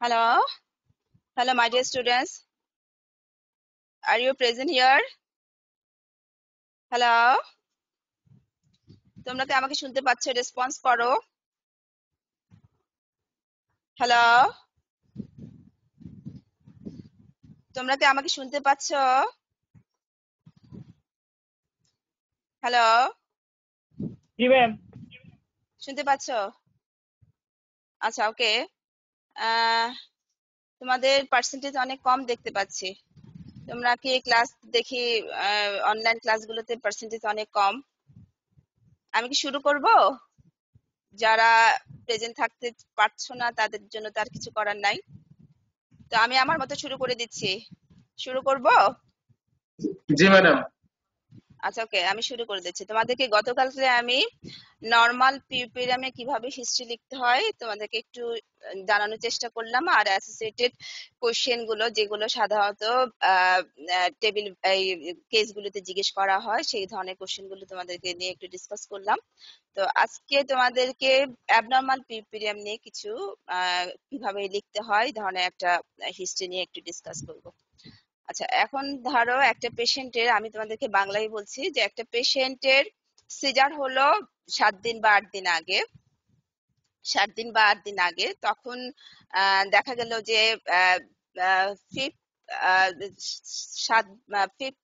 Hello, hello, my dear students. Are you present here? Hello, তোমরা কি আমাকে শুনতে পাচ্ছ? রেসপন্স করো। হ্যালো তোমরা কি আমাকে শুনতে পাচ্ছ? হ্যালো জি ম্যাম শুনতে পাচ্ছ? আচ্ছা ওকে তোমাদের পার্সেন্টেজ অনেক কম দেখতে পাচ্ছি। তোমরা কি ক্লাস দেখি অনলাইন ক্লাসগুলোতে পার্সেন্টেজ অনেক কম? আমি কি শুরু করব? যারা প্রেজেন্ট থাকতে পারছ না, তাদের জন্য তার কিছু করার নাই। তো আমি আমার মতো শুরু করে দিচ্ছি। শুরু করব? জি ম্যাডাম আচ্ছা ওকে আমি শুরু করে দিচ্ছি। তোমাদেরকে গতকালকে আমি নর্মাল পিউপিরামে কীভাবে হিস্ট্রি লিখতে হয়, তোমাদেরকে একটু জানানোর চেষ্টা করলাম। আর অ্যাসোসিয়েটেড কোশ্চেনগুলো, যেগুলো সাধারণত টেবিল এই কেসগুলোতে জিজ্ঞেস করা হয়, সেই ধরনের কোশ্চেনগুলো তোমাদেরকে নিয়ে একটু ডিসকাস করলাম। তো আজকে তোমাদেরকে অ্যাবনর্মাল পিউপিরিয়াম নিয়ে কিছু কীভাবে লিখতে হয়, ধরনের একটা হিস্ট্রি নিয়ে একটু ডিসকাস করব। আচ্ছা এখন ধরো একটা পেশেন্টের, আমি তোমাদেরকে বাংলায় বলছি যে একটা পেশেন্টের সিজার হলো সাত দিন বা আট দিন আগে। সাত দিন বা আট দিন আগে তখন দেখা গেল যে ফিফথ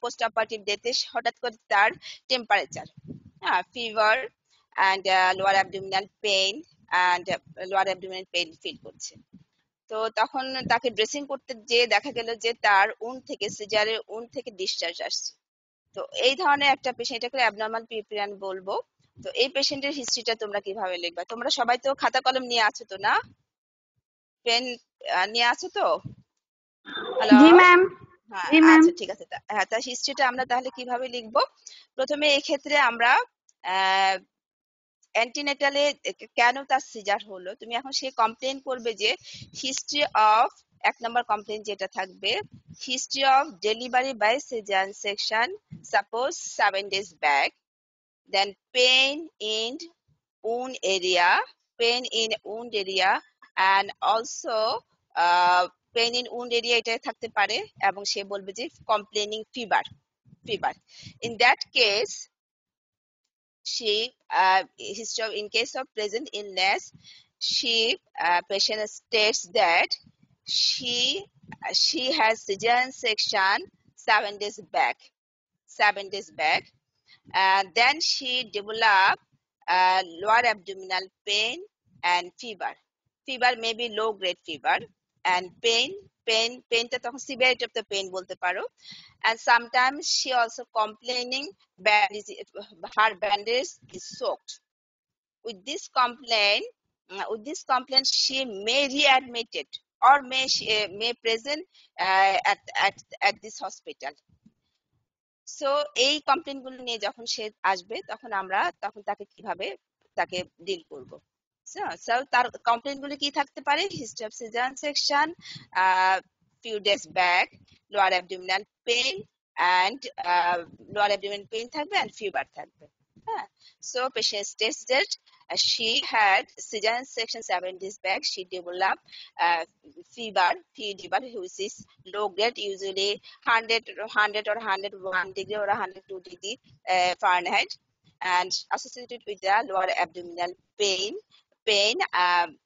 পোস্ট অপারেটিভ ডেতে হঠাৎ করে তার টেম্পারেচার হ্যাঁ fever and lower abdominal pain and lower abdominal pain feel করছে। তো তখন তাকে ড্রেসিং করতে যেয়ে দেখা গেল যে তার উন থেকে সিজারের উন থেকে ডিসচার্জ আসছে। তো এই ধরনের একটা পেশেন্ট এটাকে অ্যাবনর্মাল পিউপিরান বলব। তো এই পেশেন্টের হিস্ট্রিটা তোমরা কীভাবে লিখবা? তোমরা সবাই তো খাতা কলম নিয়ে আছো তো না? পেন নিয়ে আছো তো? হ্যালো জি ম্যাম হ্যাঁ জি ম্যাম আচ্ছা ঠিক আছে। হ্যাঁ তা হিস্ট্রিটা আমরা তাহলে কীভাবে লিখব? প্রথমে এই ক্ষেত্রে আমরা অ্যান্টিনেটালে কেন তার সিজার হলো? তুমি এখন সে কমপ্লেন করবে যে হিস্ট্রি অফ এক নম্বর কমপ্লেন যেটা থাকবে history of delivery by caesarean section suppose seven days back then pain in area pain in wound area and also uh, pain in wound area এটা থাকতে পারে এবং সে বলবে যে complaining fever fever in that case she uh, history of, in case of present illness she uh, patient states that she she has cesarean section seven days back seven days back and then she developed uh, lower abdominal pain and fever fever may be low grade fever and pain pain pain টা তখন severity of the pain বলতে পারো and sometimes she also complaining her bandage is soaked with this complaint uh, with this complaint she may readmitted or may she, uh, may present uh, at at at this hospital so এই কমপ্লেনগুলো নিয়ে যখন সে আসবে তখন আমরা তখন তাকে কীভাবে তাকে ডিল করব তার কমপ্লেনগুলো কি থাকতে পারে history of caesarean section few days back lower abdominal pain and lower abdominal pain থাকবে অ্যান্ড ফিভার থাকবে হ্যাঁ so patient tested uh, she had cesarean section seven days back she developed uh, fever fever which is low grade usually 100 100 or 101 degree or 102 degree uh, fahrenheit and associated with the lower abdominal pain pain um,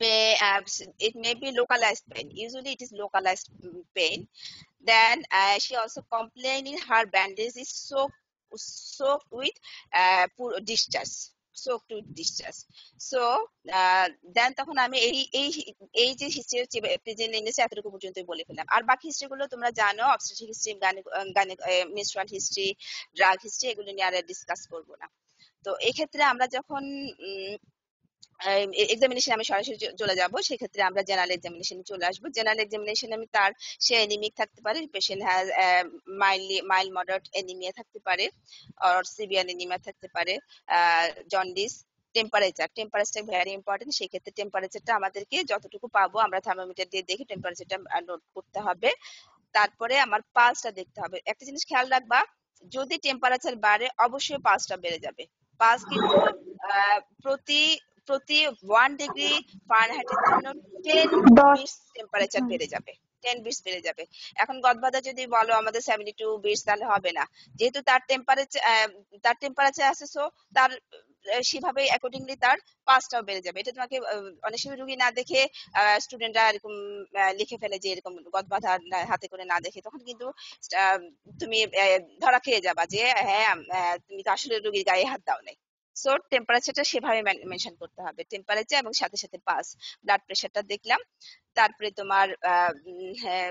pay, uh, it may be localized pain usually it is localized pain then uh, she also complaining her bandage is soaked soaked with uh, discharge with discharge so uh, then তখন আমি এই এই এই যে history present ইংলিশে এতটুকু পর্যন্ত বলে ফেললাম আর বাকি হিস্ট্রি গুলো তোমরা জানো অবস্ট্রেটিক হিস্ট্রি গানে মিনস্ট্রাল হিস্ট্রি ড্রাগ হিস্ট্রি এগুলো নিয়ে আর ডিসকাস করব না তো এক্ষেত্রে আমরা যখন এক্সামিনেশন আমি সরাসরি চলে যাব। সেক্ষেত্রে আমরা জেনারেল এক্সামিনেশনে চলে আসব। জেনারেল এক্সামিনেশন আমি তার, সে এনিমিক থাকতে পারে patient has mildly mild moderate anaemia থাকতে পারে অর সিভিয়ার এনিমিয়া থাকতে পারে jaundice temperature temperature very important সেই ক্ষেত্রে টেম্পারেচারটা আমাদেরকে যতটুকু পাবো আমরা থার্মোমিটার দিয়ে দেখে টেম্পারেচারটা নোট করতে হবে। তারপরে আমার পালসটা দেখতে হবে। একটা জিনিস খেয়াল রাখবা, যদি টেম্পারেচার বাড়ে, অবশ্যই পালসটা বেড়ে যাবে। পালস কিন্তু প্রতি প্রতি ওয়ান ডিগ্রি ফারেনহাইটের জন্য টেন বিটস টেম্পারেচার বেড়ে যাবে টেন বিটস বেড়ে যাবে। এখন গদবাদা যদি বলো আমাদের সেভেন্টি টু বিটস তাহলে হবে না। যেহেতু তার টেম্পারেচার তার টেম্পারেচার আছে সো তার সেভাবে অ্যাকর্ডিংলি তার পাসটাও বেড়ে যাবে। এটা তোমাকে অনেক সময় রুগী না দেখে স্টুডেন্টরা এরকম লিখে ফেলে যে এরকম গদবাধা হাতে করে না দেখে তখন কিন্তু আহ, তুমি ধরা খেয়ে যাবা যে হ্যাঁ তুমি তো আসলে রুগীর গায়ে হাত দাও নাই সো টেম্পারেচারটা সেভাবে মেনশন করতে হবে। টেম্পারেচার এবং সাথে সাথে পাস ব্লাড প্রেশারটা দেখলাম। তারপরে তোমার হ্যাঁ,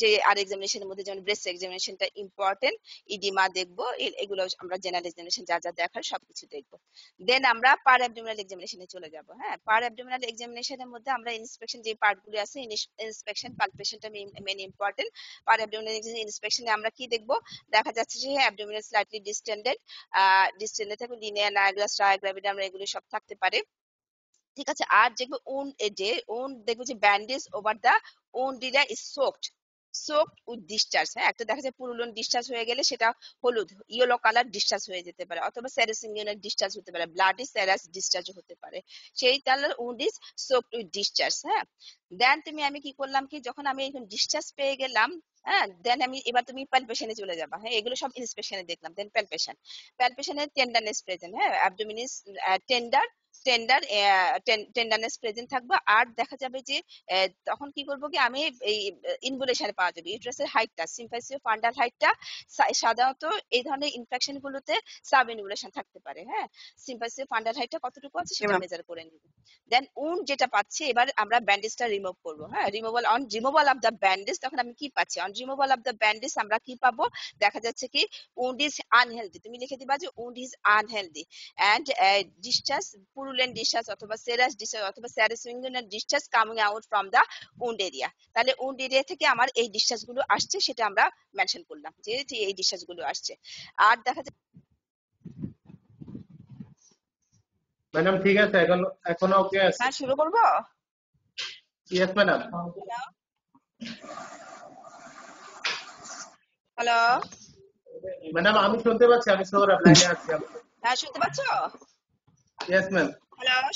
যে আর এক্সামিনেশনের মধ্যে যেমন ব্রেস্ট এক্সামিনেশনটা ইম্পর্টেন্ট ইডিমা দেখব এগুলো আমরা জেনারেল এক্সামিনেশন যা যা দেখার সবকিছু দেখব। দেন আমরা পার অ্যাবডোমিনাল এক্সামিনেশনে চলে যাব হ্যাঁ? পার অ্যাবডোমিনাল এক্সামিনেশনের মধ্যে আমরা ইন্সপেকশন যে পার্টগুলো আছে ইন্সপেকশন পালপেশনটা মেন ইম্পর্টেন্ট পার অ্যাবডোমিনাল ইন্সপেকশনে আমরা কি দেখব? দেখা যাচ্ছে যে অ্যাবডোমিনাল স্লাইটলি ডিস্টেন্ডেড ডিস্টেন্ডেড থাকবে লিনিয়ার নায়াগ্রাস ট্রায়াগ্রাভিডাম এগুলো সব থাকতে পারে। ঠিক আছে? আর দেখবে উন যে উন দেখবে যে bandage over the wound ডিলা is soaked soaked with discharge হ্যাঁ? একটা দেখা যায় পুরুলন ডিসচার্জ হয়ে গেলে সেটা হলুদ ইয়েলো কালার ডিসচার্জ হয়ে যেতে পারে অথবা স্যারাসিনিয়নের ডিসচার্জ হতে পারে ব্লাডি স্যারাস ডিসচার্জ হতে পারে। সেই colour wound is soaked with discharge হ্যাঁ? দেন তুমি আমি কি করলাম কি? যখন আমি এখন ডিসচার্জ পেয়ে গেলাম হ্যাঁ? দেন আমি এবার তুমি প্যালপেশনে চলে যাবা হ্যাঁ? এগুলো সব ইন্সপেকশনে দেখলাম দেন প্যালপেশন প্যালপেশনের টেন্ডারনেস প্রেজেন্ট হ্যাঁ? Abdomen is tender tender tenderness present থাকবে। আর দেখা যাবে যে তখন কি করব কি আমি এই ইনভুলেশন পাওয়া যাবে। ইউট্রাসের হাইটটা সিম্পাসিও ফান্ডাল হাইটটা সাধারণত এই ধরনের ইনফেকশন গুলোতে সাব ইনভুলেশন থাকতে পারে হ্যাঁ? সিম্পাসিও ফান্ডাল হাইটটা কতটুকু আছে সেটা মেজার করে নিব। দেন উন যেটা পাচ্ছি এবার আমরা ব্যান্ডেজটা রিমুভ করব হ্যাঁ? Removal on removal of the bandage তখন আমি কি পাচ্ছি? On removal of the bandage আমরা কি পাবো? দেখা যাচ্ছে কি উন্ড ইজ আনহেলদি তুমি লিখে দিবা যে wound is unhealthy and discharge purulent discharge অথবা সেরাস ডিসচার্জ অথবা স্যারাসুইঙ্গনের discharge coming out from the wound area তাহলে উন্ড এরিয়া থেকে আমার এই ডিসচার্জগুলো আসছে সেটা আমরা মেনশন করলাম যে যে এই ডিসচার্জগুলো আসছে। আর দেখা যাচ্ছে ম্যাডাম ঠিক আছে এখন এখনও ওকে আছে। হ্যাঁ শুরু করব? Yes madam. হ্যালো ম্যাডাম আমি শুনতে পাচ্ছি আমি সৌরভ লাইনে আছি। হ্যাঁ শুনতে পাচ্ছ? ইয়েস ম্যাম হ্যালো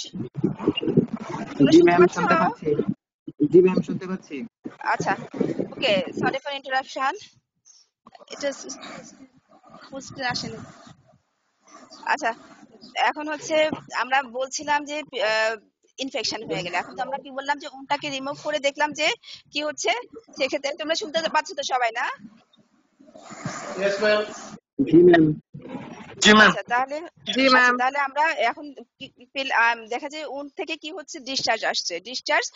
জি ম্যাম শুনতে পাচ্ছি। জি ম্যাম শুনতে পাচ্ছি। আচ্ছা ওকে সরি ফর ইন্টারাপশন এটা ফুল স্ক্রিন আসেনি। আচ্ছা এখন হচ্ছে আমরা বলছিলাম যে ইনফেকশন হয়ে গেলে। এখন তো আমরা কি বললাম যে উনটাকে রিমুভ করে দেখলাম যে কি হচ্ছে? সেক্ষেত্রে তোমরা শুনতে পাচ্ছ তো সবাই না? আচ্ছা তাহলে জি আচ্ছা, ম্যাম তাহলে আমরা এখন দেখা যায় উন থেকে কি হচ্ছে ডিসচার্জ আসছে। ডিসচার্জ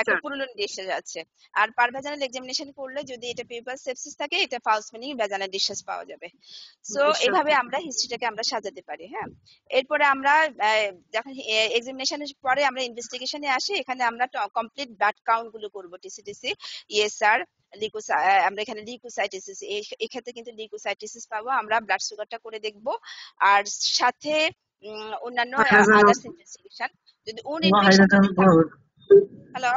একটা পুরুলন ডিসচার্জ আছে। আর পারভেজানাল এক্সামিনেশন করলে যদি এটা পেপার সেপসিস থাকে এটা মিনিং ডিসচার্জ পাওয়া যাবে। সো এভাবে আমরা হিস্ট্রিটাকে আমরা সাজাতে পারি হ্যাঁ? এরপরে আমরা যখন এক্সামিনেশনের পরে আমরা ইনভেস্টিগেশনে আসি এখানে আমরা কমপ্লিট ব্লাড কাউন্টগুলো করব টিসিটিসি ইএসআর আমরা এখানে লিকোসাইটিসিস এক্ষেত্রে কিন্তু লিকোসাইটিসিস পাবো আমরা ব্লাড সুগারটা করে দেখব আর সাথে অন্যান্য আদার্স ইনভেস্টিগেশন যদি উন ইনফেকশন হ্যালো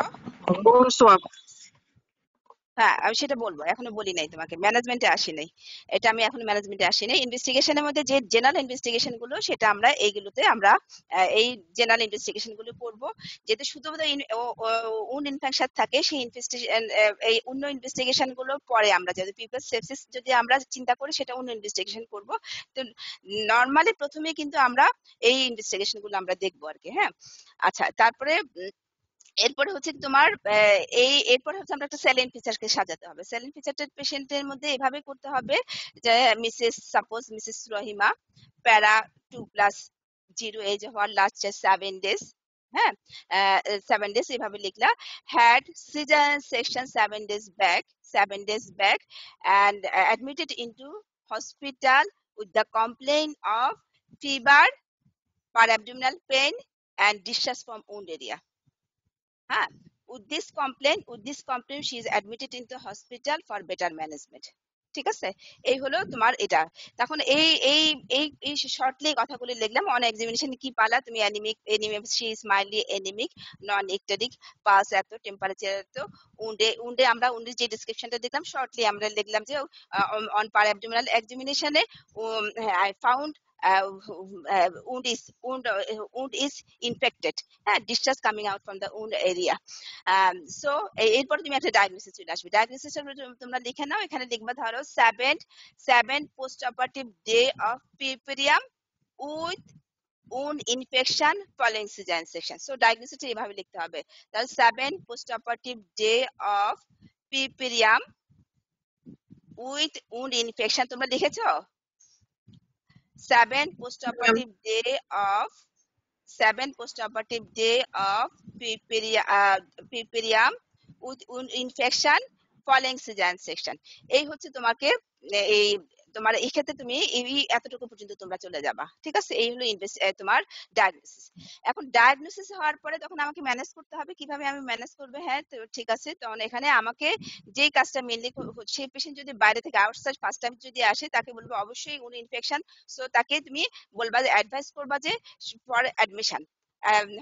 হ্যাঁ আমি সেটা বলব। এখনও বলি নাই তোমাকে। ম্যানেজমেন্টে আসি নাই। এটা আমি এখনও ম্যানেজমেন্টে আসি নাই। ইনভেস্টিগেশনের মধ্যে যে জেনারেল ইনভেস্টিগেশনগুলো সেটা আমরা এইগুলোতে আমরা এই জেনারেল ইনভেস্টিগেশনগুলো করব। যেহেতু শুধুমাত্র উন ইনফেকশন থাকে, সেই ইনভেস্টিগেশন এই অন্য ইনভেস্টিগেশনগুলো পরে আমরা যদি পিপল সেপসিস যদি আমরা চিন্তা করি, সেটা অন্য ইনভেস্টিগেশন করব। তো নর্মালি প্রথমে কিন্তু আমরা এই ইনভেস্টিগেশনগুলো আমরা দেখব আর কি হ্যাঁ। আচ্ছা তারপরে এরপরে হচ্ছে তোমার এই, এরপরে হচ্ছে আমরা একটা স্যালাইন ফিচারকে সাজাতে হবে। স্যালাইন ফিচারটা পেশেন্টের মধ্যে এভাবে করতে হবে যে Mrs suppose Mrs Rahima, para two plus zero age হওয়ার লাস্ট সেভেন ডেজ হ্যাঁ? সেভেন ডেজ এভাবে লিখলা। Had caesarean section seven days back seven days back and admitted into hospital with the complain of fever per abdominal pain and discharge from wound area. Huh? With this complaint, with this complaint, she is admitted into hospital for better management. ঠিক আছে এই হলো তোমার এটা তখন এই এই এই এই শর্টলি কথাগুলো লিখলাম অন এক্সামিনেশন কি পালা তুমি অ্যানিমিক এনিমিক সি স্মাইলি এনিমিক নন একটেরিক পাস এত টেম্পারেচার এত উন্ডে উন্ডে আমরা উন্ডে যে ডিসক্রিপশনটা দেখলাম শর্টলি আমরা লিখলাম যে on per abdominal এক্সামিনেশনে I found wound is wound, uh, wound is infected হ্যাঁ discharge coming out from the wound area um, so এরপর তুমি একটা ডায়াগনোসিস চলে আসবে ডায়াগনোসিস তোমরা লিখে নাও এখানে লিখবা ধরো seven seven post operative day of puerperium with wound infection following cesarean section so diagnosis এভাবে লিখতে হবে তাহলে seven post operative day of puerperium with wound infection তোমরা লিখেছো seven postoperative day of seven postoperative day of piperium, uh, piperium with infection following cesarean section এই হচ্ছে তোমাকে এই তোমার এই ক্ষেত্রে তুমি এই এতটুকু পর্যন্ত তোমরা চলে যাবা, ঠিক আছে? এই হলো তোমার ডায়াগনোসিস এখন ডায়াগনোসিস হওয়ার পরে তখন আমাকে ম্যানেজ করতে হবে, কীভাবে আমি ম্যানেজ করবে? হ্যাঁ ঠিক আছে, তখন এখানে আমাকে যেই কাজটা মেনলি সেই পেশেন্ট যদি বাইরে থেকে আউটসাইড ফার্স্ট টাইম যদি আসে, তাকে বলব অবশ্যই উনি ইনফেকশন সো তাকে তুমি বলবা যে অ্যাডভাইস করবা যে ফর অ্যাডমিশন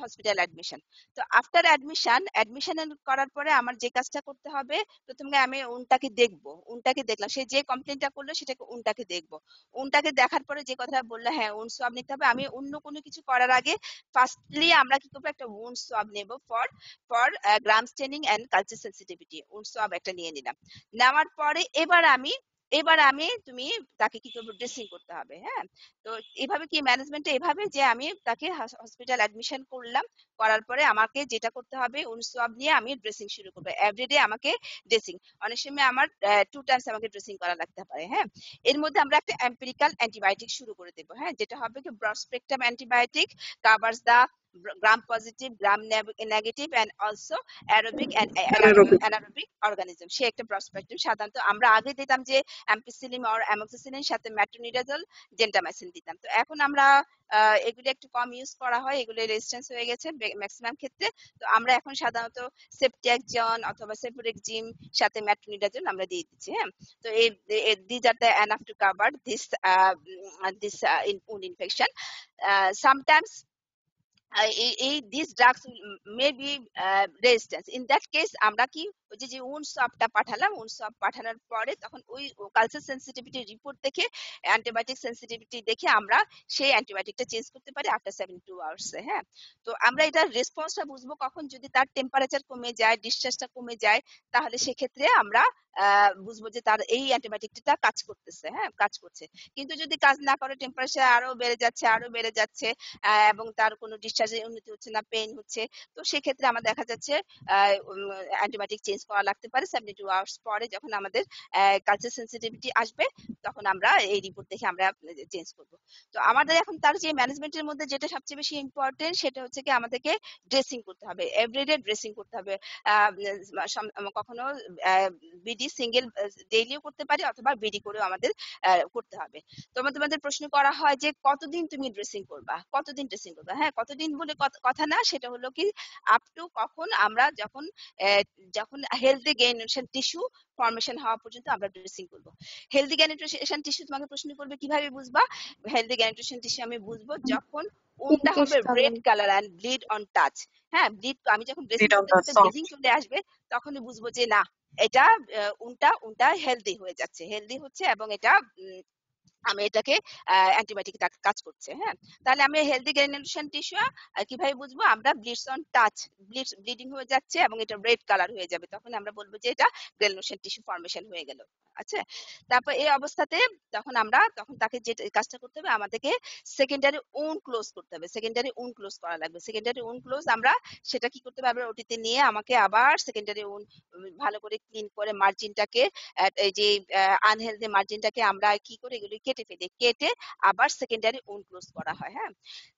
হসপিটাল অ্যাডমিশন তো আফটার অ্যাডমিশন অ্যাডমিশন করার পরে আমার যে কাজটা করতে হবে, প্রথমে আমি উনটাকে দেখব। উনটাকে দেখলাম। সে যে কমপ্লেনটা করল, সেটাকে উনটাকে দেখব। উনটাকে দেখার পরে যে কথাটা বলল হ্যাঁ উন সোয়াব নিতে হবে। আমি অন্য কোনো কিছু করার আগে ফার্স্টলি আমরা কি করব, একটা উন সোয়াব নেব for for gram staining and culture sensitivity wound swab একটা নিয়ে নিলাম। নেওয়ার পরে এবার আমি এবার আমি, তুমি তাকে কি করব? ড্রেসিং করতে হবে হ্যাঁ? তো এভাবে কি ম্যানেজমেন্টে এভাবে যে আমি তাকে হসপিটাল অ্যাডমিশন করলাম, করার পরে আমাকে যেটা করতে হবে উনসোয়াব নিয়ে আমি ড্রেসিং শুরু করব। এভরিডে আমাকে ড্রেসিং অনেক সময় আমার টু টাইমস আমাকে ড্রেসিং করা লাগতে পারে হ্যাঁ? এর মধ্যে আমরা একটা এম্পিরিক্যাল অ্যান্টিবায়োটিক শুরু করে দেবো হ্যাঁ? যেটা হবে কি broad spectrum antibiotic covers the gram positive gram negative and also aerobic and anaerobic organism সে একটা প্রসপেক্টিভ সাধারণত আমরা আগে দিতাম যে অ্যাম্পিসিলিন আর অ্যামোক্সিসিলিন সাথে ম্যাট্রোনিডাজল জেন্টামাইসিন দিতাম। তো এখন আমরা এগুলো একটু কম ইউজ করা হয়। এগুলো রেজিস্ট্যান্স হয়ে গেছে ম্যাক্সিমাম ক্ষেত্রে। তো আমরা এখন সাধারণত সেপটিয়াকজন অথবা সেপুরেক্সিম সাথে ম্যাট্রোনিডাজল আমরা দিয়ে দিচ্ছি হ্যাঁ? তো এই these are the enough to cover this this wound infection uh, sometimes uh, এই- এই দিস আমরা কি, ওই যে পাঠালাম উন পাঠানোর পরে তখন ওই কালচার দেখে অ্যান্টিবায়োটিক সেন্সিটিভিটি দেখে আমরা সেই চেঞ্জ করতে পারি হ্যাঁ? তো আমরা এটার বুঝব কখন যদি তার টেম্পারেচার কমে যায় ডিসচার্জটা কমে যায়, তাহলে সেক্ষেত্রে আমরা বুঝব যে তার এই অ্যান্টিবায়োটিকটা কাজ করতেছে হ্যাঁ? কাজ করছে। কিন্তু যদি কাজ না করে টেম্পারেচার আরও বেড়ে যাচ্ছে, আরও বেড়ে যাচ্ছে এবং তার কোনো ডিসচার্জের উন্নতি হচ্ছে না পেইন হচ্ছে। তো সেক্ষেত্রে আমার দেখা যাচ্ছে অ্যান্টিবায়োটিক চেঞ্জ করা লাগতে পারে। সেভেন্টি টু আওয়ার্স পরে যখন আমাদের কালচার সেন্সিটিভিটি আসবে, তখন আমরা এই রিপোর্ট দেখে আমরা চেঞ্জ করব। তো আমাদের এখন তার যে ম্যানেজমেন্টের মধ্যে যেটা সবচেয়ে বেশি ইম্পর্টেন্ট সেটা হচ্ছে কি আমাদেরকে ড্রেসিং করতে হবে। এভরিডে ড্রেসিং করতে হবে। কখনো বিডি সিঙ্গেল ডেইলিও করতে পারি অথবা বিডি করেও আমাদের করতে হবে। তোমার তোমাদের প্রশ্ন করা হয় যে কতদিন তুমি ড্রেসিং করবা? কতদিন ড্রেসিং করবা? হ্যাঁ কতদিন বলে কথা না সেটা হলো কি আপ টু কখন আমরা যখন যখন হেলদি গেইনেশন টিস্যু ফর্মেশন হওয়া পর্যন্ত আমরা ড্রেসিং করব। হেলদি গ্যানিটেশন টিস্যু তোমাকে প্রশ্ন করবে কীভাবে বুঝবা? হেলদি গ্যানিটেশন টিস্যু আমি বুঝব যখন উনটা হবে red colour and bleed on touch হ্যাঁ ব্লিড আমি যখন ড্রেসিং ব্লিডিং চলে আসবে তখনই বুঝব যে না এটা উনটা উনটা হেলদি হয়ে যাচ্ছে। হেলদি হচ্ছে এবং এটা আমি এটাকে অ্যান্টিবায়োটিক কাজ করছে হ্যাঁ? তাহলে আমি হেলদি গ্রেনুলেশন টিস্যু কীভাবে বুঝব? আমরা ব্লিডস অন টাচ ব্লিডিং হয়ে যাচ্ছে এবং এটা রেড কালার হয়ে যাবে। তখন আমরা বলব যে এটা গ্রেনুলেশন টিস্যু ফর্মেশন হয়ে গেল আচ্ছা? তারপর এই অবস্থাতে তখন আমরা, তখন তাকে যে কাজটা করতে হবে, আমাদেরকে সেকেন্ডারি উন ক্লোজ করতে হবে। সেকেন্ডারি উন ক্লোজ করা লাগবে। সেকেন্ডারি উন ক্লোজ আমরা সেটা কি করতে হবে? আমরা ওটিতে নিয়ে আমাকে আবার সেকেন্ডারি উন ভালো করে ক্লিন করে মার্জিনটাকে এই যে আনহেলদি মার্জিনটাকে আমরা কি করে এগুলি কেটে ফেলি, কেটে আবার সেকেন্ডারি উন ক্লোজ করা হয় হ্যাঁ?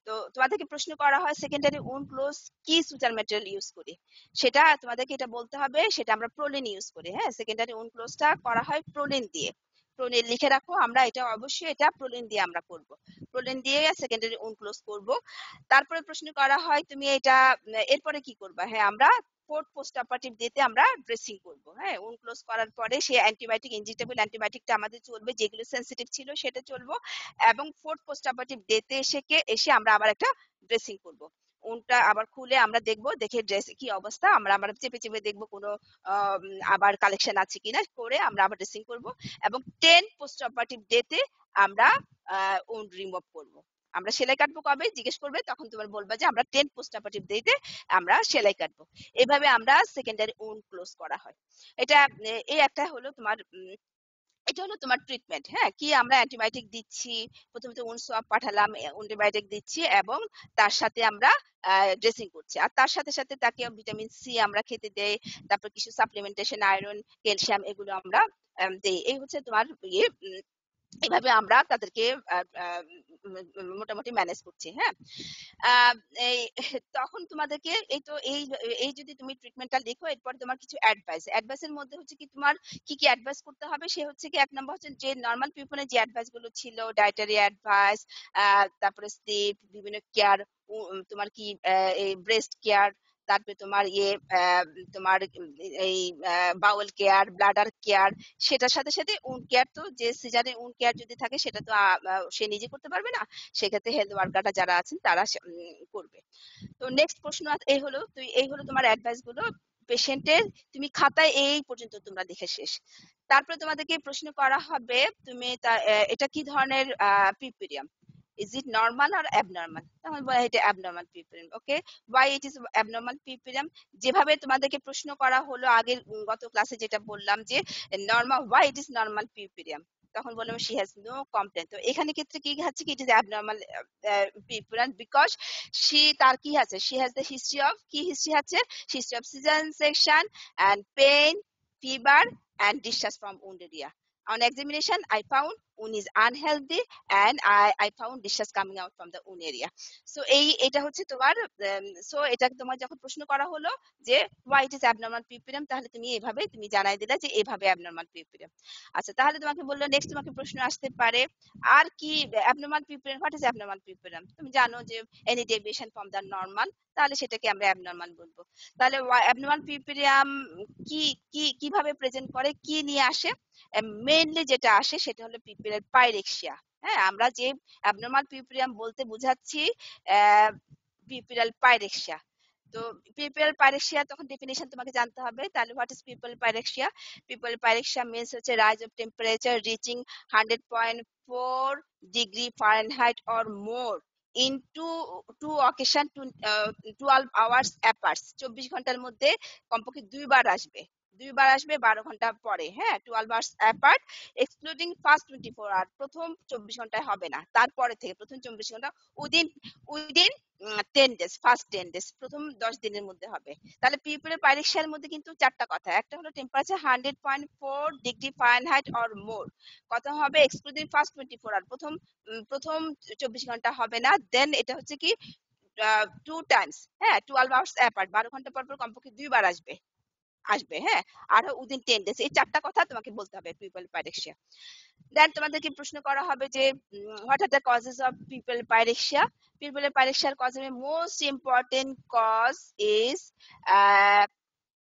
তো তোমাদেরকে প্রশ্ন করা হয় সেকেন্ডারি উন ক্লোজ কি সুতার ম্যাটেরিয়াল ইউজ করি? সেটা তোমাদেরকে এটা বলতে হবে, সেটা আমরা প্রোলিন ইউজ করি হ্যাঁ? সেকেন্ডারি উন ক্লোজটা করা হয় প্রোলিন দিয়ে। প্রোলিন লিখে রাখো। আমরা এটা অবশ্যই এটা প্রোলিন দিয়ে আমরা করব। প্রোলিন দিয়ে সেকেন্ডারি উন ক্লোজ করব। তারপরে প্রশ্ন করা হয়, তুমি এটা, এরপরে কি করবা? হ্যাঁ আমরা ফোর্থ পোস্ট অপারেটিভ ডেতে আমরা ড্রেসিং করব। হ্যাঁ উন ক্লোজ করার পরে সেই অ্যান্টিবায়োটিক ইনজেক্টেবল অ্যান্টিবায়োটিকটা আমাদের চলবে, যেগুলো সেনসিটিভ ছিল সেটা চলবো। এবং ফোর্থ পোস্ট অপারেটিভ ডেতে এসে কে এসে আমরা আবার একটা ড্রেসিং করব। উনটা আবার খুলে আমরা দেখব, দেখে ড্রেস কি অবস্থা, আমরা আমরা চেপে চেপে দেখব কোনো আবার কালেকশন আছে কিনা করে আমরা আবার ড্রেসিং করব এবং টেন পোস্ট অপারেটিভ ডেতে আমরা উন রিমুভ করব। আমরা সেলাই কাটবো কবে? জিজ্ঞেস করবে, তখন তোমার বলবা যে আমরা টেন পোস্ট অপারেটিভ ডেতে আমরা সেলাই কাটবো। এভাবে আমরা সেকেন্ডারি উন ক্লোজ করা হয়। এটা এই একটা হলো তোমার এটা হলো তোমার ট্রিটমেন্ট হ্যাঁ? কি আমরা অ্যান্টিবায়োটিক দিচ্ছি প্রথমে তো সোয়াব পাঠালাম অ্যান্টিবায়োটিক দিচ্ছি এবং তার সাথে আমরা ড্রেসিং করছি। আর তার সাথে সাথে তাকে ভিটামিন সি আমরা খেতে দেই তারপর কিছু সাপ্লিমেন্টেশন আয়রন ক্যালসিয়াম এগুলো আমরা আম, দেই। এই হচ্ছে তোমার ইয়ে এভাবে আমরা তাদেরকে মোটামুটি ম্যানেজ করছি হ্যাঁ? এই তখন তোমাদেরকে এই তো এই এই যদি তুমি ট্রিটমেন্টটা লিখো, এরপর তোমার কিছু অ্যাডভাইস অ্যাডভাইসের মধ্যে হচ্ছে কি তোমার কি কি অ্যাডভাইস করতে হবে? সে হচ্ছে কি এক নম্বর হচ্ছে যে নর্মাল পিপলের যে অ্যাডভাইসগুলো ছিল ডায়েটারি অ্যাডভাইস তারপরে স্লিপ বিভিন্ন কেয়ার তোমার কি ব্রেস্ট কেয়ার তারপরে তোমার ইয়ে তোমার এই বাউল কেয়ার ব্লাডার কেয়ার সেটার সাথে সাথে উন কেয়ার তো যে সিজারে উন কেয়ার যদি থাকে সেটা তো সে নিজে করতে পারবে না। সেক্ষেত্রে হেলথ ওয়ার্কাররা যারা আছেন তারা করবে। তো নেক্সট প্রশ্ন এই হলো, তুই, এই হলো তোমার অ্যাডভাইসগুলো। পেশেন্টের তুমি খাতায় এই পর্যন্ত তোমরা লিখে শেষ। তারপরে তোমাদেরকে প্রশ্ন করা হবে, তুমি এটা কি ধরনের puerperium? Is it normal or abnormal তখন বলা এটা abnormal puerperium okay why it is abnormal puerperium যেভাবে তোমাদেরকে প্রশ্ন করা হলো আগের গত ক্লাসে যেটা বললাম যে normal why it is normal puerperium তখন বললাম শি হ্যাজ নো কমপ্লেন তো এখানে ক্ষেত্রে কি হচ্ছে কি it is abnormal puerperium because she তার কি আছে? She has the history of কি হিস্ট্রি আছে? History of caesarean section and pain, fever, and discharge from wound area. On examination, I found wound is unhealthy and I, I found discharge coming out from the wound area. So এই এটা হচ্ছে তোমার so এটা তোমার যখন প্রশ্ন করা হলো যে it is abnormal পিপিরিয়াম তাহলে তুমি এভাবে তুমি জানাই দিলা যে এভাবে abnormal পিপিরিয়াম আচ্ছা তাহলে তোমাকে বলল নেক্সট তোমাকে প্রশ্ন আসতে পারে আর কি abnormal puerperium what is abnormal puerperium তুমি জানো যে any deviation from the normal তাহলে সেটাকে আমরা abnormal বলব। তাহলে অ্যাবনর্মাল পিপিরিয়াম কি কি কীভাবে প্রেজেন্ট করে কি নিয়ে আসে? মেইনলি যেটা আসে সেটা হলো পাইরেক্সিয়া। হ্যাঁ আমরা যে অ্যাবনর্মাল পিপিরিয়াম বলতে বুঝাচ্ছি পিপিরিয়াল পাইরেক্সিয়া তো পিপিএল পাইরেক্সিয়া তখন ডেফিনেশন তোমাকে জানতে হবে, তাহলে what is puerperal pyrexia puerperal pyrexia means হচ্ছে rise of temperature reaching hundred point four degree Fahrenheit or more in two two occasion two twelve hours apart চব্বিশ ঘণ্টার মধ্যে কমপক্ষে দুইবার আসবে। দুইবার আসবে বারো ঘণ্টা পরে হ্যাঁ? Twelve hours apart excluding first twenty four hour প্রথম চব্বিশ ঘন্টায় হবে না, তারপরে থেকে প্রথম চব্বিশ ঘণ্টা within within ten days first ten days প্রথম দশ দিনের মধ্যে হবে। তাহলে মধ্যে কিন্তু চারটা কথা, একটা হলো temperature hundred point four degree Fahrenheit or more কথা হবে? Excluding first twenty four hour প্রথম প্রথম চব্বিশ ঘণ্টা হবে না দেন এটা হচ্ছে কি টু টাইমস হ্যাঁ? টুয়েলভ আওয়ার্স অ্যাপার্ট বারো ঘণ্টা পর পর কমপক্ষে দুইবার আসবে। আসবে হ্যাঁ? আর উইদিন টেন ডেজ এই চারটা কথা তোমাকে বলতে হবে পিপল পাইরেক্সিয়া দেন তোমাদেরকে প্রশ্ন করা হবে যে what are the causes of puerperal pyrexia puerperal পাইরেক্সিয়ার কজের most important cause is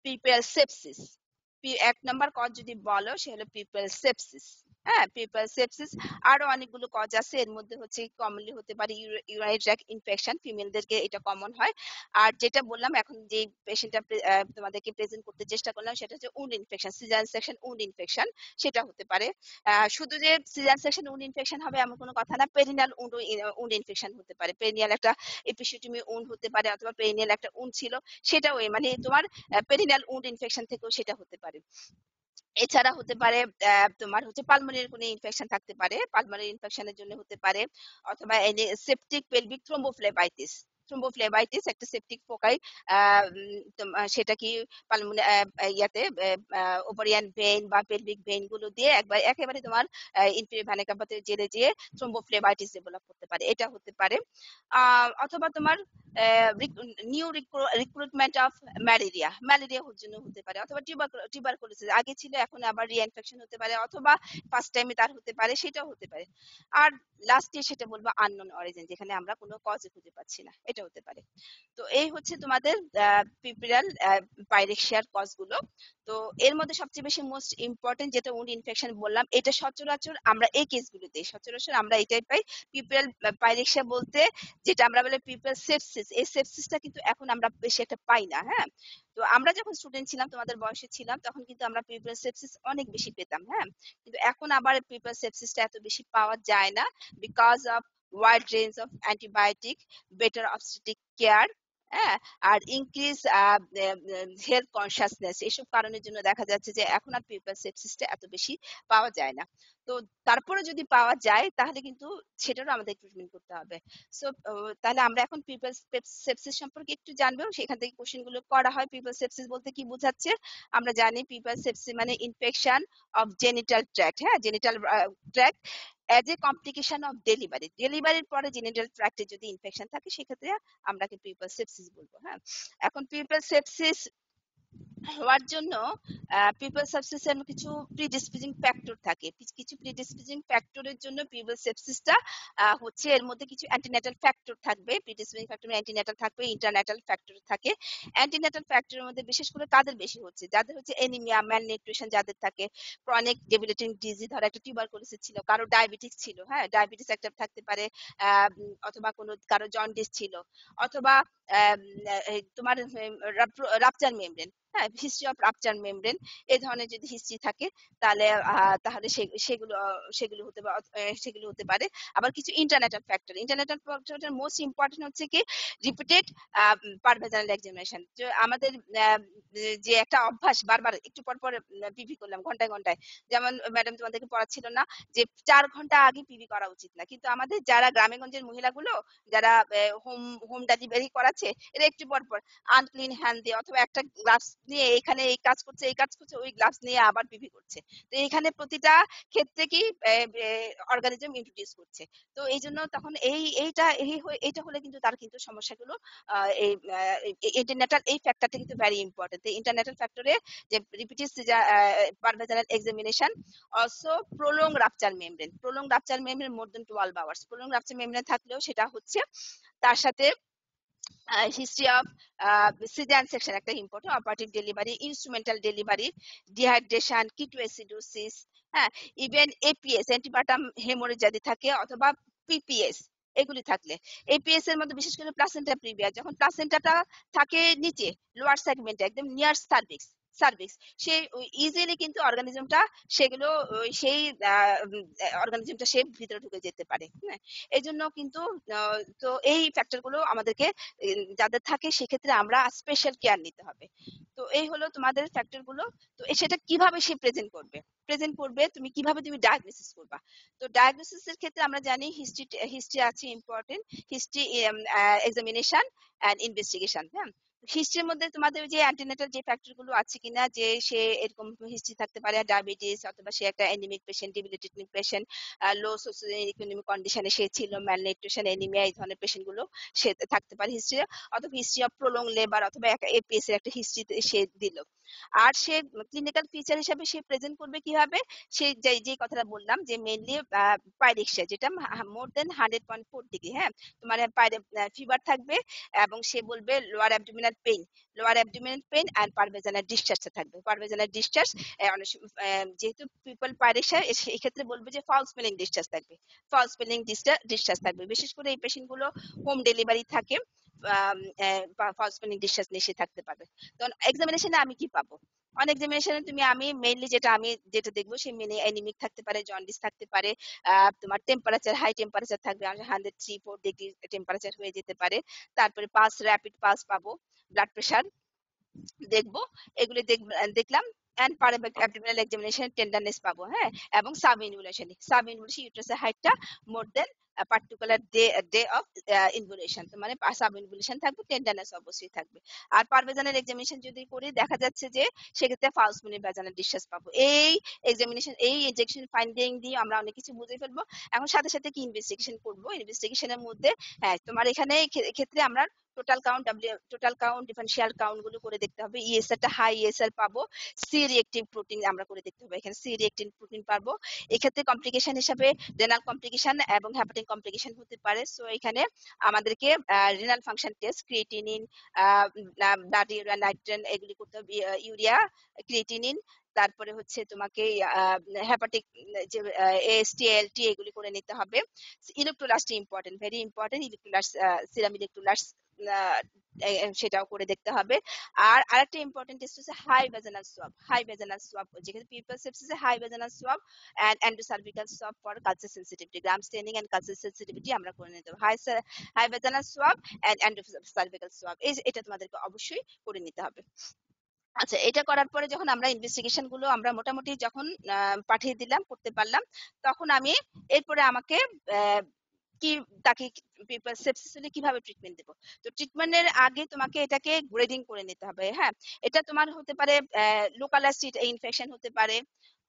puerperal sepsis এক নম্বর কজ যদি বলো, সে হলো পিপল সেপসিস হ্যাঁ পিপল সেপসিস আরও অনেকগুলো কজ আছে। এর মধ্যে হচ্ছে কমনলি হতে পারে ইউরাইন ট্র্যাক ইনফেকশন ফিমেলদেরকে এটা কমন হয়। আর যেটা বললাম, এখন যে পেশেন্টটা তোমাদেরকে প্রেজেন্ট করতে চেষ্টা করলাম, সেটা হচ্ছে wound infection caesarean section wound infection সেটা হতে পারে। শুধু যে সিজান সেকশন উন্ড ইনফেকশন হবে এমন কোনো কথা না পেরিনাল উন্ড উন্ড ইনফেকশন হতে পারে। পেরিনিয়াল একটা এপিসিটমি উন্ড হতে পারে, অথবা পেরিনিয়াল একটা উন্ড ছিল, সেটাও মানে তোমার পেরিনাল উন্ড ইনফেকশন থেকেও সেটা হতে পারে। এছাড়া হতে পারে তোমার হচ্ছে পালমোনিয়ার কোনো ইনফেকশন থাকতে পারে। পালমোনিয়ার ইনফেকশনের জন্য হতে পারে, অথবা সেপটিক পেলভিক থ্রোম্বোফ্লেবাইটিস থ্রোম্বোফ্লেবাইটিস একটা সেপটিক ফোকাই সেটা কি ইয়াতে ওভারিয়ান ভেইন বা পেলভিক ভেইনগুলো দিয়ে একবার একেবারে তোমার ইনফিরিয়র ভ্যানে কাপাতে জেলে যেয়ে থ্রোম্বোফ্লেবাইটিস ডেভেলপ করতে পারে। এটা হতে পারে। অথবা তোমার new recruitment of malaria malaria জন্য হতে পারে। অথবা টিউবারকুলোসিস আগে ছিল, এখন আবার রিইনফেকশন হতে পারে। অথবা ফার্স্ট টাইমে তার হতে পারে, সেটাও হতে পারে। আর লাস্টে সেটা বলব আননোন অরিজিন যেখানে আমরা কোনো কজে খুঁজে পাচ্ছি না। এটা হতে পারে। তো এই হচ্ছে তোমাদের পিপিরাল পাইরেক্সিয়ার কজগুলো তো এর মধ্যে সবচেয়ে বেশি মোস্ট ইম্পর্টেন্ট যেটা উন্ড ইনফেকশন বললাম, এটা সচরাচর আমরা এই কেসগুলোতে সচরাচর আমরা এটাই পাই পিপল পাইরেক্সিয়া বলতে, যেটা আমরা বলি পিপল সেপসিস এই সেপসিসটা কিন্তু এখন আমরা বেশি একটা পাই না হ্যাঁ? তো আমরা যখন স্টুডেন্ট ছিলাম, তোমাদের বয়সে ছিলাম, তখন কিন্তু আমরা পিপল সেপসিস অনেক বেশি পেতাম হ্যাঁ? কিন্তু এখন আবার পিপল সেপসিসটা এত বেশি পাওয়া যায় না because of wide range of antibiotic, better obstetric care হ্যাঁ? আর ইনক্রিজ হেলথ কনসিয়াসনেস এসব কারণের জন্য দেখা যাচ্ছে যে এখন আর পিপল সেপসিসটা এত বেশি পাওয়া যায় না। তো তারপরে যদি পাওয়া যায়, তাহলে কিন্তু সেটারও আমাদের ট্রিটমেন্ট করতে হবে। সো তাহলে আমরা এখন পিপল সেপসিস সম্পর্কে একটু জানব। সেখান থেকে কোশ্চেনগুলো করা হয় পিপল সেপসিস বলতে কি বোঝাচ্ছে। আমরা জানি পিপল সেপসিস মানে ইনফেকশন অফ জেনিটাল ট্র্যাক্ট হ্যাঁ? Genital tract as a complication of delivery ডেলিভারির পরে জেনিটাল ট্র্যাক্টে যদি ইনফেকশন থাকে, সেক্ষেত্রে আমরা পিপল সেপসিস বলব হ্যাঁ? এখন পিপল সেপসিস হওয়ার জন্য পিপল সেপসিসের কিছু প্রিডিসপিজিং ফ্যাক্টর থাকে। কিছু প্রিডিসপিজিং ফ্যাক্টরের জন্য পিপল সেপসিসটা হচ্ছে এর মধ্যে কিছু অ্যান্টিনেটাল ফ্যাক্টর থাকবে। প্রিডিসপিজিং ফ্যাক্টর অ্যান্টিনেটাল থাকবে ইন্টারনেটাল ফ্যাক্টর থাকে। অ্যান্টিনেটাল ফ্যাক্টরের মধ্যে বিশেষ করে কাদের বেশি হচ্ছে? যাদের হচ্ছে এনিমিয়া ম্যালনিউট্রিশন যাদের থাকে। ক্রনিক ডিজিজ ধরো একটা ছিল, কারও ডায়াবেটিস ছিল হ্যাঁ? ডায়াবেটিস একটা থাকতে পারে অথবা কোনো, কারও জন্ডিস ছিল, অথবা তোমার rupture membrane history of rupture membrane এই ধরনের যদি হিস্ট্রি থাকে, তাহলে তাহলে সেগুলো সেগুলো হতে সেগুলো হতে পারে। আবার কিছু ইন্টারনেটাল ফ্যাক্টর ইন্টারনেটাল ফ্যাক্টরের মোস্ট ইম্পর্টেন্ট হচ্ছে কি রিপিটেড পারভেজানাল এক্সামিনেশন আমাদের যে একটা অভ্যাস বারবার একটু পর পর পিভি করলাম ঘন্টায় ঘন্টায়। যেমন ম্যাডাম তোমাদেরকে পড়াচ্ছিল না যে চার ঘণ্টা আগে পিভি করা উচিত না। কিন্তু আমাদের যারা গ্রামেগঞ্জের মহিলাগুলো, যারা হোম হোম ডেলিভারি করাচ্ছে, এরা একটু পর পর আনক্লিন হ্যান্ড দিয়ে অথবা একটা গ্লাভস নিয়ে এখানে এই কাজ করছে, এই কাজ করছে, ওই গ্লাভস নিয়ে আবার পিভি করছে। তো এখানে প্রতিটা ক্ষেত্রে কি অর্গানিজম ইন্ট্রোডিউস করছে। তো এই জন্য তখন এই, এইটা এই এইটা হলে কিন্তু তার কিন্তু সমস্যাগুলো এই ইন্টারনেটাল এই ফ্যাক্টরটা কিন্তু ভেরি ইম্পর্টেন্ট ইন্টারনেটাল ফ্যাক্টরে যে repeated per vaginal examination also prolonged rupture membrane prolonged rupture membrane more than twelve hours prolonged rupture membrane থাকলেও সেটা হচ্ছে তার সাথে হিস্ট্রি অফ সিজান সেকশন একটা important operative delivery instrumental delivery dehydration ketoacidosis হ্যাঁ even APS antepartum haemorrhage যদি থাকে, অথবা পিপিএস এগুলি থাকলে। এপিএস এর মধ্যে বিশেষ করে প্লাসেন্টা প্রিভিয়া যখন প্লাসেন্টাটা থাকে নিচে লোয়ার সেগমেন্টে একদম নিয়ার সার্ভিক্স সার্ভিক্স সে ইজিলি কিন্তু অর্গানিজমটা সেগুলো সেই অর্গানিজমটা সে ভিতরে ঢুকে যেতে পারে হ্যাঁ? এই জন্য কিন্তু তো এই ফ্যাক্টরগুলো আমাদেরকে যাদের থাকে সেক্ষেত্রে আমরা স্পেশাল কেয়ার নিতে হবে। তো এই হলো তোমাদের ফ্যাক্টরগুলো। তো সেটা কীভাবে সে প্রেজেন্ট করবে? প্রেজেন্ট করবে তুমি কীভাবে তুমি ডায়াগনোসিস করবা? তো ডায়াগনোসিস এর ক্ষেত্রে আমরা জানি হিস্ট্রি হিস্ট্রি আছে important history examination and investigation হ্যাঁ? হিস্ট্রির মধ্যে তোমাদের যে অ্যান্টিনেটাল যে ফ্যাক্টরগুলো আছে কিনা, যে সে এরকম হিস্ট্রি থাকতে পারে ডায়াবেটিস অথবা সে একটা anaemic patient debilitating patient low economic কন্ডিশনে সে ছিল ম্যালনিউট্রিশন এনিমিয়া এই ধরনের পেশেন্টগুলো সে থাকতে পারে হিস্ট্রি অথবা হিস্ট্রি অফ প্রলং লেবার অথবা এপিএস এর একটা হিস্ট্রি সে দিল। আর সে ক্লিনিক্যাল ফিচার হিসাবে সে প্রেজেন্ট করবে কীভাবে? সে যে কথাটা বললাম যে মেইনলি পাইরেক্সিয়া যেটা more than hundred point four degree হ্যাঁ? তোমার ফিভার থাকবে এবং সে বলবে lower abdominal pain lower abdominal pain and per vaginal ডিসচার্জটা থাকবে। পারভেজানাল ডিসচার্জ যেহেতু পিপল পারেশা ক্ষেত্রে বলবে যে ফলস স্পেলিং ডিসচার্জ থাকবে। ফলস স্পেলিং ডিসচার্জ থাকবে। বিশেষ করে এই পেশেন্টগুলো হোম ডেলিভারি থাকে ফলস স্পেলিং ডিসচার্জ নিশ্চয়ই থাকতে পারবে তখন এক্সামিনেশনে আমি কি পাবো? অন এক্সামিনেশনে তুমি আমি মেইনলি যেটা আমি যেটা দেখব সে মেনে অ্যানিমিক থাকতে পারে জন্ডিস থাকতে পারে তোমার টেম্পারেচার হাই টেম্পারেচার থাকবে hundred three four degree temperature হয়ে যেতে পারে। তারপরে পাস র্যাপিড পাস পাবো ব্লাড প্রেশার দেখব, এগুলি দেখ- দেখলাম এন্ড অ্যাবডোমিনাল এক্সামিনেশন টেন্ডারনেস পাবো হ্যাঁ? এবং সাব ইনভুলেশন সাব ইনভুলেশন ইউট্রাসের হাইটটা more than particular day day of involution মানে সাব ইনভুলেশন থাকবে টেন্ডারনেস অবশ্যই থাকবে। আর পারভেজানের এক্সামিনেশন যদি করি, দেখা যাচ্ছে যে সেক্ষেত্রে ফাউস মিনি ভেজানের ডিসচার্জ পাবো। এই এক্সামিনেশন এই ইনজেকশন ফাইন্ডিং দিয়ে আমরা অনেক কিছু বুঝে ফেলব। এখন সাথে সাথে কি ইনভেস্টিগেশন করব? ইনভেস্টিগেশনের মধ্যে হ্যাঁ তোমার এখানে ক্ষেত্রে আমরা total count total count differential কাউন্টগুলো করে দেখতে হবে। ইএসআর টা হাই ইএসআর পাবো। সি রিয়েক্টিভ প্রোটিন আমরা করে দেখতে হবে। এখানে সি রিয়েক্টিভ প্রোটিন পাবো। এক্ষেত্রে কমপ্লিকেশন হিসাবে রেনাল কমপ্লিকেশন এবং হ্যাপাটিক কমপ্লিকেশন হতে পারে। সো এখানে আমাদেরকে renal function test creatinine blood urea nitrogen এগুলি করতে হবে ইউরিয়া ক্রিয়েটিনিন তারপরে হচ্ছে তোমাকে হেপাটিক যে এএসটি এলটি এগুলি করে নিতে হবে। ইলেকট্রোলাসটি important very important electrolytes serum electrolytes সেটাও করে দেখতে হবে। আর আরেকটা ইম্পর্টেন্ট টেস্ট হচ্ছে high vaginal swab high vaginal swab যেখানে people সেপসিসে high vaginal swab and endocervical swab for culture sensitivity gram staining and culture sensitivity আমরা করে নিতে হবে। High high vaginal swab and endocervical swab এই এটা তোমাদেরকে অবশ্যই করে নিতে হবে। আচ্ছা এটা করার পরে যখন আমরা ইনভেস্টিগেশনগুলো আমরা মোটামুটি যখন পাঠিয়ে দিলাম, করতে পারলাম, তখন আমি এরপরে আমাকে কি, তাকে কীভাবে ট্রিটমেন্ট দেবো? তো ট্রিটমেন্টের আগে তোমাকে এটাকে গ্রেডিং করে নিতে হবে হ্যাঁ? এটা তোমার হতে পারে লোকালাইজড ইনফেকশন হতে পারে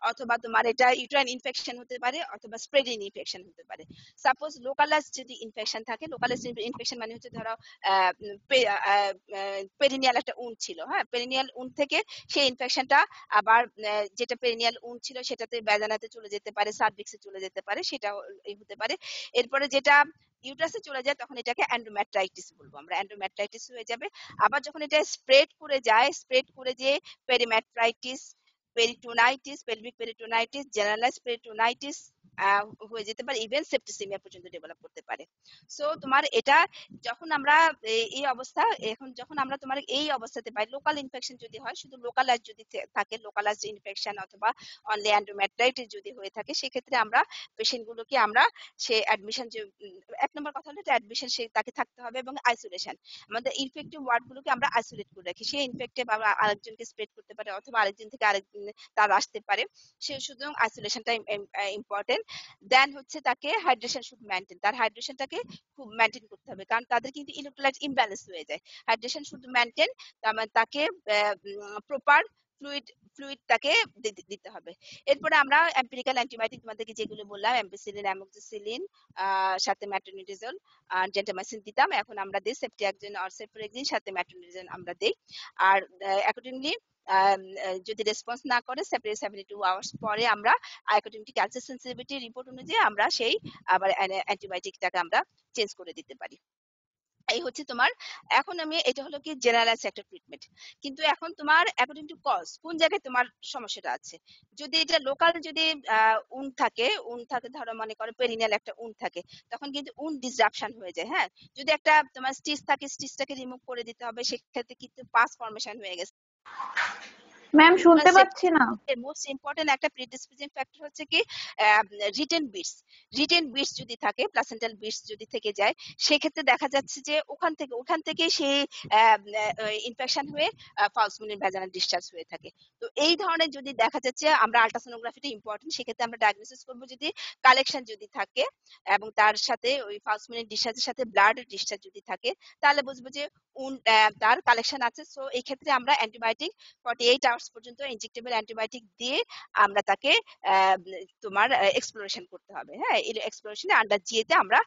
অথবা তোমার এটা ইউট্রাইন ইনফেকশন হতে পারে অথবা স্প্রেডিং ইনফেকশন হতে পারে। সাপোজ লোকালাইজ যদি ইনফেকশন থাকে লোকালাইজ ইনফেকশন মানে হচ্ছে ধরো পেরিনিয়াল একটা উন ছিল হ্যাঁ? পেরিনিয়াল উন থেকে সেই ইনফেকশনটা আবার যেটা পেরিনিয়াল উন ছিল সেটাতে বেদানাতে চলে যেতে পারে সার্ভিক্সে চলে যেতে পারে এই হতে পারে। এরপরে যেটা ইউটারাসে চলে যায়, তখন এটাকে অ্যান্ডোম্যাট্রাইটিস বলব আমরা। অ্যান্ডোম্যাট্রাইটিস হয়ে যাবে। আবার যখন এটা স্প্রেড করে যায় স্প্রেড করে যে parametritis peritonitis pelvic peritonitis generalized peritonitis হয়ে যেতে পারে ইভেন সেপ্টিসিমিয়া পর্যন্ত ডেভেলপ করতে পারে। সো তোমার এটা যখন আমরা এই- অবস্থা, এখন যখন আমরা তোমার এই অবস্থাতে পাই লোকাল ইনফেকশন যদি হয়, শুধু লোকালাইজ যদি থাকে লোকালাইজ ইনফেকশন অথবা অনলি অ্যান্ডোম্যাট্রাইটিস যদি হয়ে থাকে, সেক্ষেত্রে আমরা পেশেন্ট গুলোকে আমরা সে অ্যাডমিশন যে এক নম্বর কথা হলো অ্যাডমিশন সে তাকে থাকতে হবে এবং আইসোলেশন আমাদের ইনফেক্টিভ ওয়ার্ড গুলোকে আমরা আইসোলেট করে রাখি। সে ইনফেক্টিভ আমরা আরেকজনকে স্প্রেড করতে পারে অথবা আরেকজন থেকে আরেকজন তার আসতে পারে। সে সুতরাং আইসোলেশনটা ইম্পর্টেন্ট দেন হচ্ছে তাকে হাইড্রেশন শুড মেনটেন তার হাইড্রেশনটাকে খুব মেনটেন করতে হবে, কারণ তাদের কিন্তু ইলেকট্রোলাইট ইমব্যালেন্স হয়ে যায়। হাইড্রেশন শুড মেনটেন তাকে প্রপার ফ্লুইড ফ্লুইড তাকে দিতে হবে। এরপরে আমরা এম্পিরিক্যাল অ্যান্টিবায়োটিক তোমাদেরকে যেগুলো বললাম অ্যাম্পিসিলিন অ্যামোক্সিসিলিন সাথে ম্যাট্রোনিডিজল জেন্টামাইসিন দিতাম। এখন আমরা দিই সেফটিয়াকজিন আর সেফ্রেক্সিন সাথে ম্যাট্রোনিডিজল আমরা দেই। আর অ্যাকর্ডিংলি যদি রেসপন্স না করে সেভেন্টি টু আওয়ার্স পরে আমরা সেন্সিটিভিটি রিপোর্ট অনুযায়ী আমরা সেই আবার অ্যান্টিবায়োটিকটাকে আমরা চেঞ্জ করে দিতে পারি। এই হচ্ছে তোমার, এখন আমি, এটা হলো কি জেনারেলাইজ একটা ট্রিটমেন্ট কিন্তু এখন তোমার অ্যাকর্ডিং টু কজ কোন জায়গায় তোমার সমস্যাটা আছে? যদি এটা লোকাল যদি উন থাকে উন থাকে ধরো মনে করো পেরিনিয়াল একটা উন থাকে, তখন কিন্তু উন ডিসরাপশন হয়ে যায় হ্যাঁ? যদি একটা তোমার স্টিচ থাকে স্টিচটাকে রিমুভ করে দিতে হবে, সেক্ষেত্রে কিন্তু পাস ফর্মেশন হয়ে গেছে। ম্যাম শুনতে পাচ্ছি না। মোস্ট ইম্পর্টেন্ট একটা প্রিডিসপোজিং ফ্যাক্টর হচ্ছে কি রিটেন বিটস রিটেন বিটস যদি থাকে প্লাসেন্টাল বিটস যদি থেকে যায় সেক্ষেত্রে দেখা যাচ্ছে যে ওখান থেকে ওখান থেকে সেই ইনফেকশন হয়ে ফাউসমিনের ভ্যাজানাল ডিসচার্জ হয়ে থাকে। তো এই ধরনের যদি দেখা যাচ্ছে আমরা আল্ট্রাসোনোগ্রাফিটা ইম্পর্টেন্ট সেক্ষেত্রে আমরা ডায়াগনোসিস করব যদি কালেকশন যদি থাকে এবং তার সাথে ওই ফাউসমিনের ডিসচার্জের সাথে ব্লাড ডিসচার্জ যদি থাকে তাহলে বুঝব যে তার কালেকশন আছে। সো এই ক্ষেত্রে আমরা অ্যান্টিবায়োটিক ফর্টি এইট আওয়ার্স পর্যন্ত ইনজেক্টেবল অ্যান্টিবায়োটিক দিয়ে আমরা তাকে তোমার এক্সপ্লোরেশন করতে হবে। হ্যাঁ এক্সপ্লোরেশনে আন্ডার জিএতে আমরা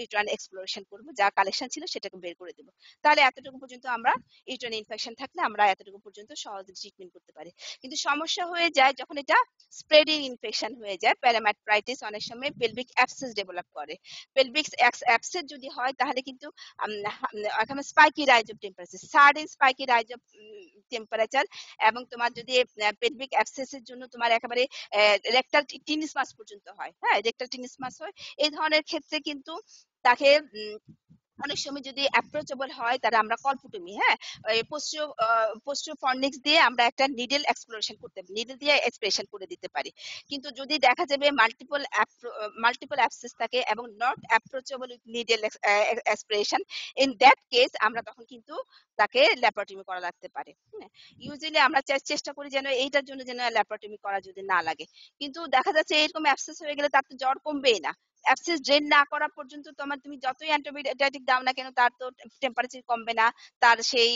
ইউট্রান এক্সপ্লোরেশন করব, যা কালেকশন ছিল সেটাকে বের করে দেবো। তাহলে এতটুকু পর্যন্ত আমরা ইউট্রান ইনফেকশন থাকলে আমরা এতটুকু পর্যন্ত সহজে ট্রিটমেন্ট করতে পারি। কিন্তু সমস্যা হয়ে যায় যখন এটা স্প্রেডিং ইনফেকশন হয়ে যায় প্যারামাট্রাইটিস অনেক সময় পেলভিক অ্যাপসেস ডেভেলপ করে। পেলভিক অ্যাপসেস যদি হয় তাহলে কিন্তু এখানে spiky rise of temperature sudden spiky rise of temperature এবং তোমার যদি পেলভিক অ্যাবসেসের জন্য তোমার একেবারে রেক্টাল টিনিস মাস পর্যন্ত হয়। হ্যাঁ রেক্টাল টিনিস মাস হয়। এই ধরনের ক্ষেত্রে কিন্তু তাকে অনেক সময় যদি অ্যাপ্রোচেবল হয়, তাহলে আমরা কলপুটমি হ্যাঁ? পোস্টিও পোস্টিও ফর্নিক্স দিয়ে আমরা একটা নিডল এক্সপ্লোরেশন করতে নিডল দিয়ে এক্সপ্রেশন করে দিতে পারি। কিন্তু যদি দেখা যাবে মাল্টিপল মাল্টিপল অ্যাপসেস থাকে এবং not approachable with needle expression in that case আমরা তখন কিন্তু তাকে ল্যাপারটমি করা লাগতে পারে ইউজুয়ালি আমরা চেষ্টা করি যেন এইটার জন্য যেন ল্যাপারটমি করা যদি না লাগে। কিন্তু দেখা যাচ্ছে এরকম অ্যাবসেস হয়ে গেলে তার তো জ্বর কমবেই না। অ্যাবসেস ড্রেন না করা পর্যন্ত তোমার তুমি যতই অ্যান্টিবায়োটিক দাও না কেন, তার তো টেম্পারেচার কমবে না। তার সেই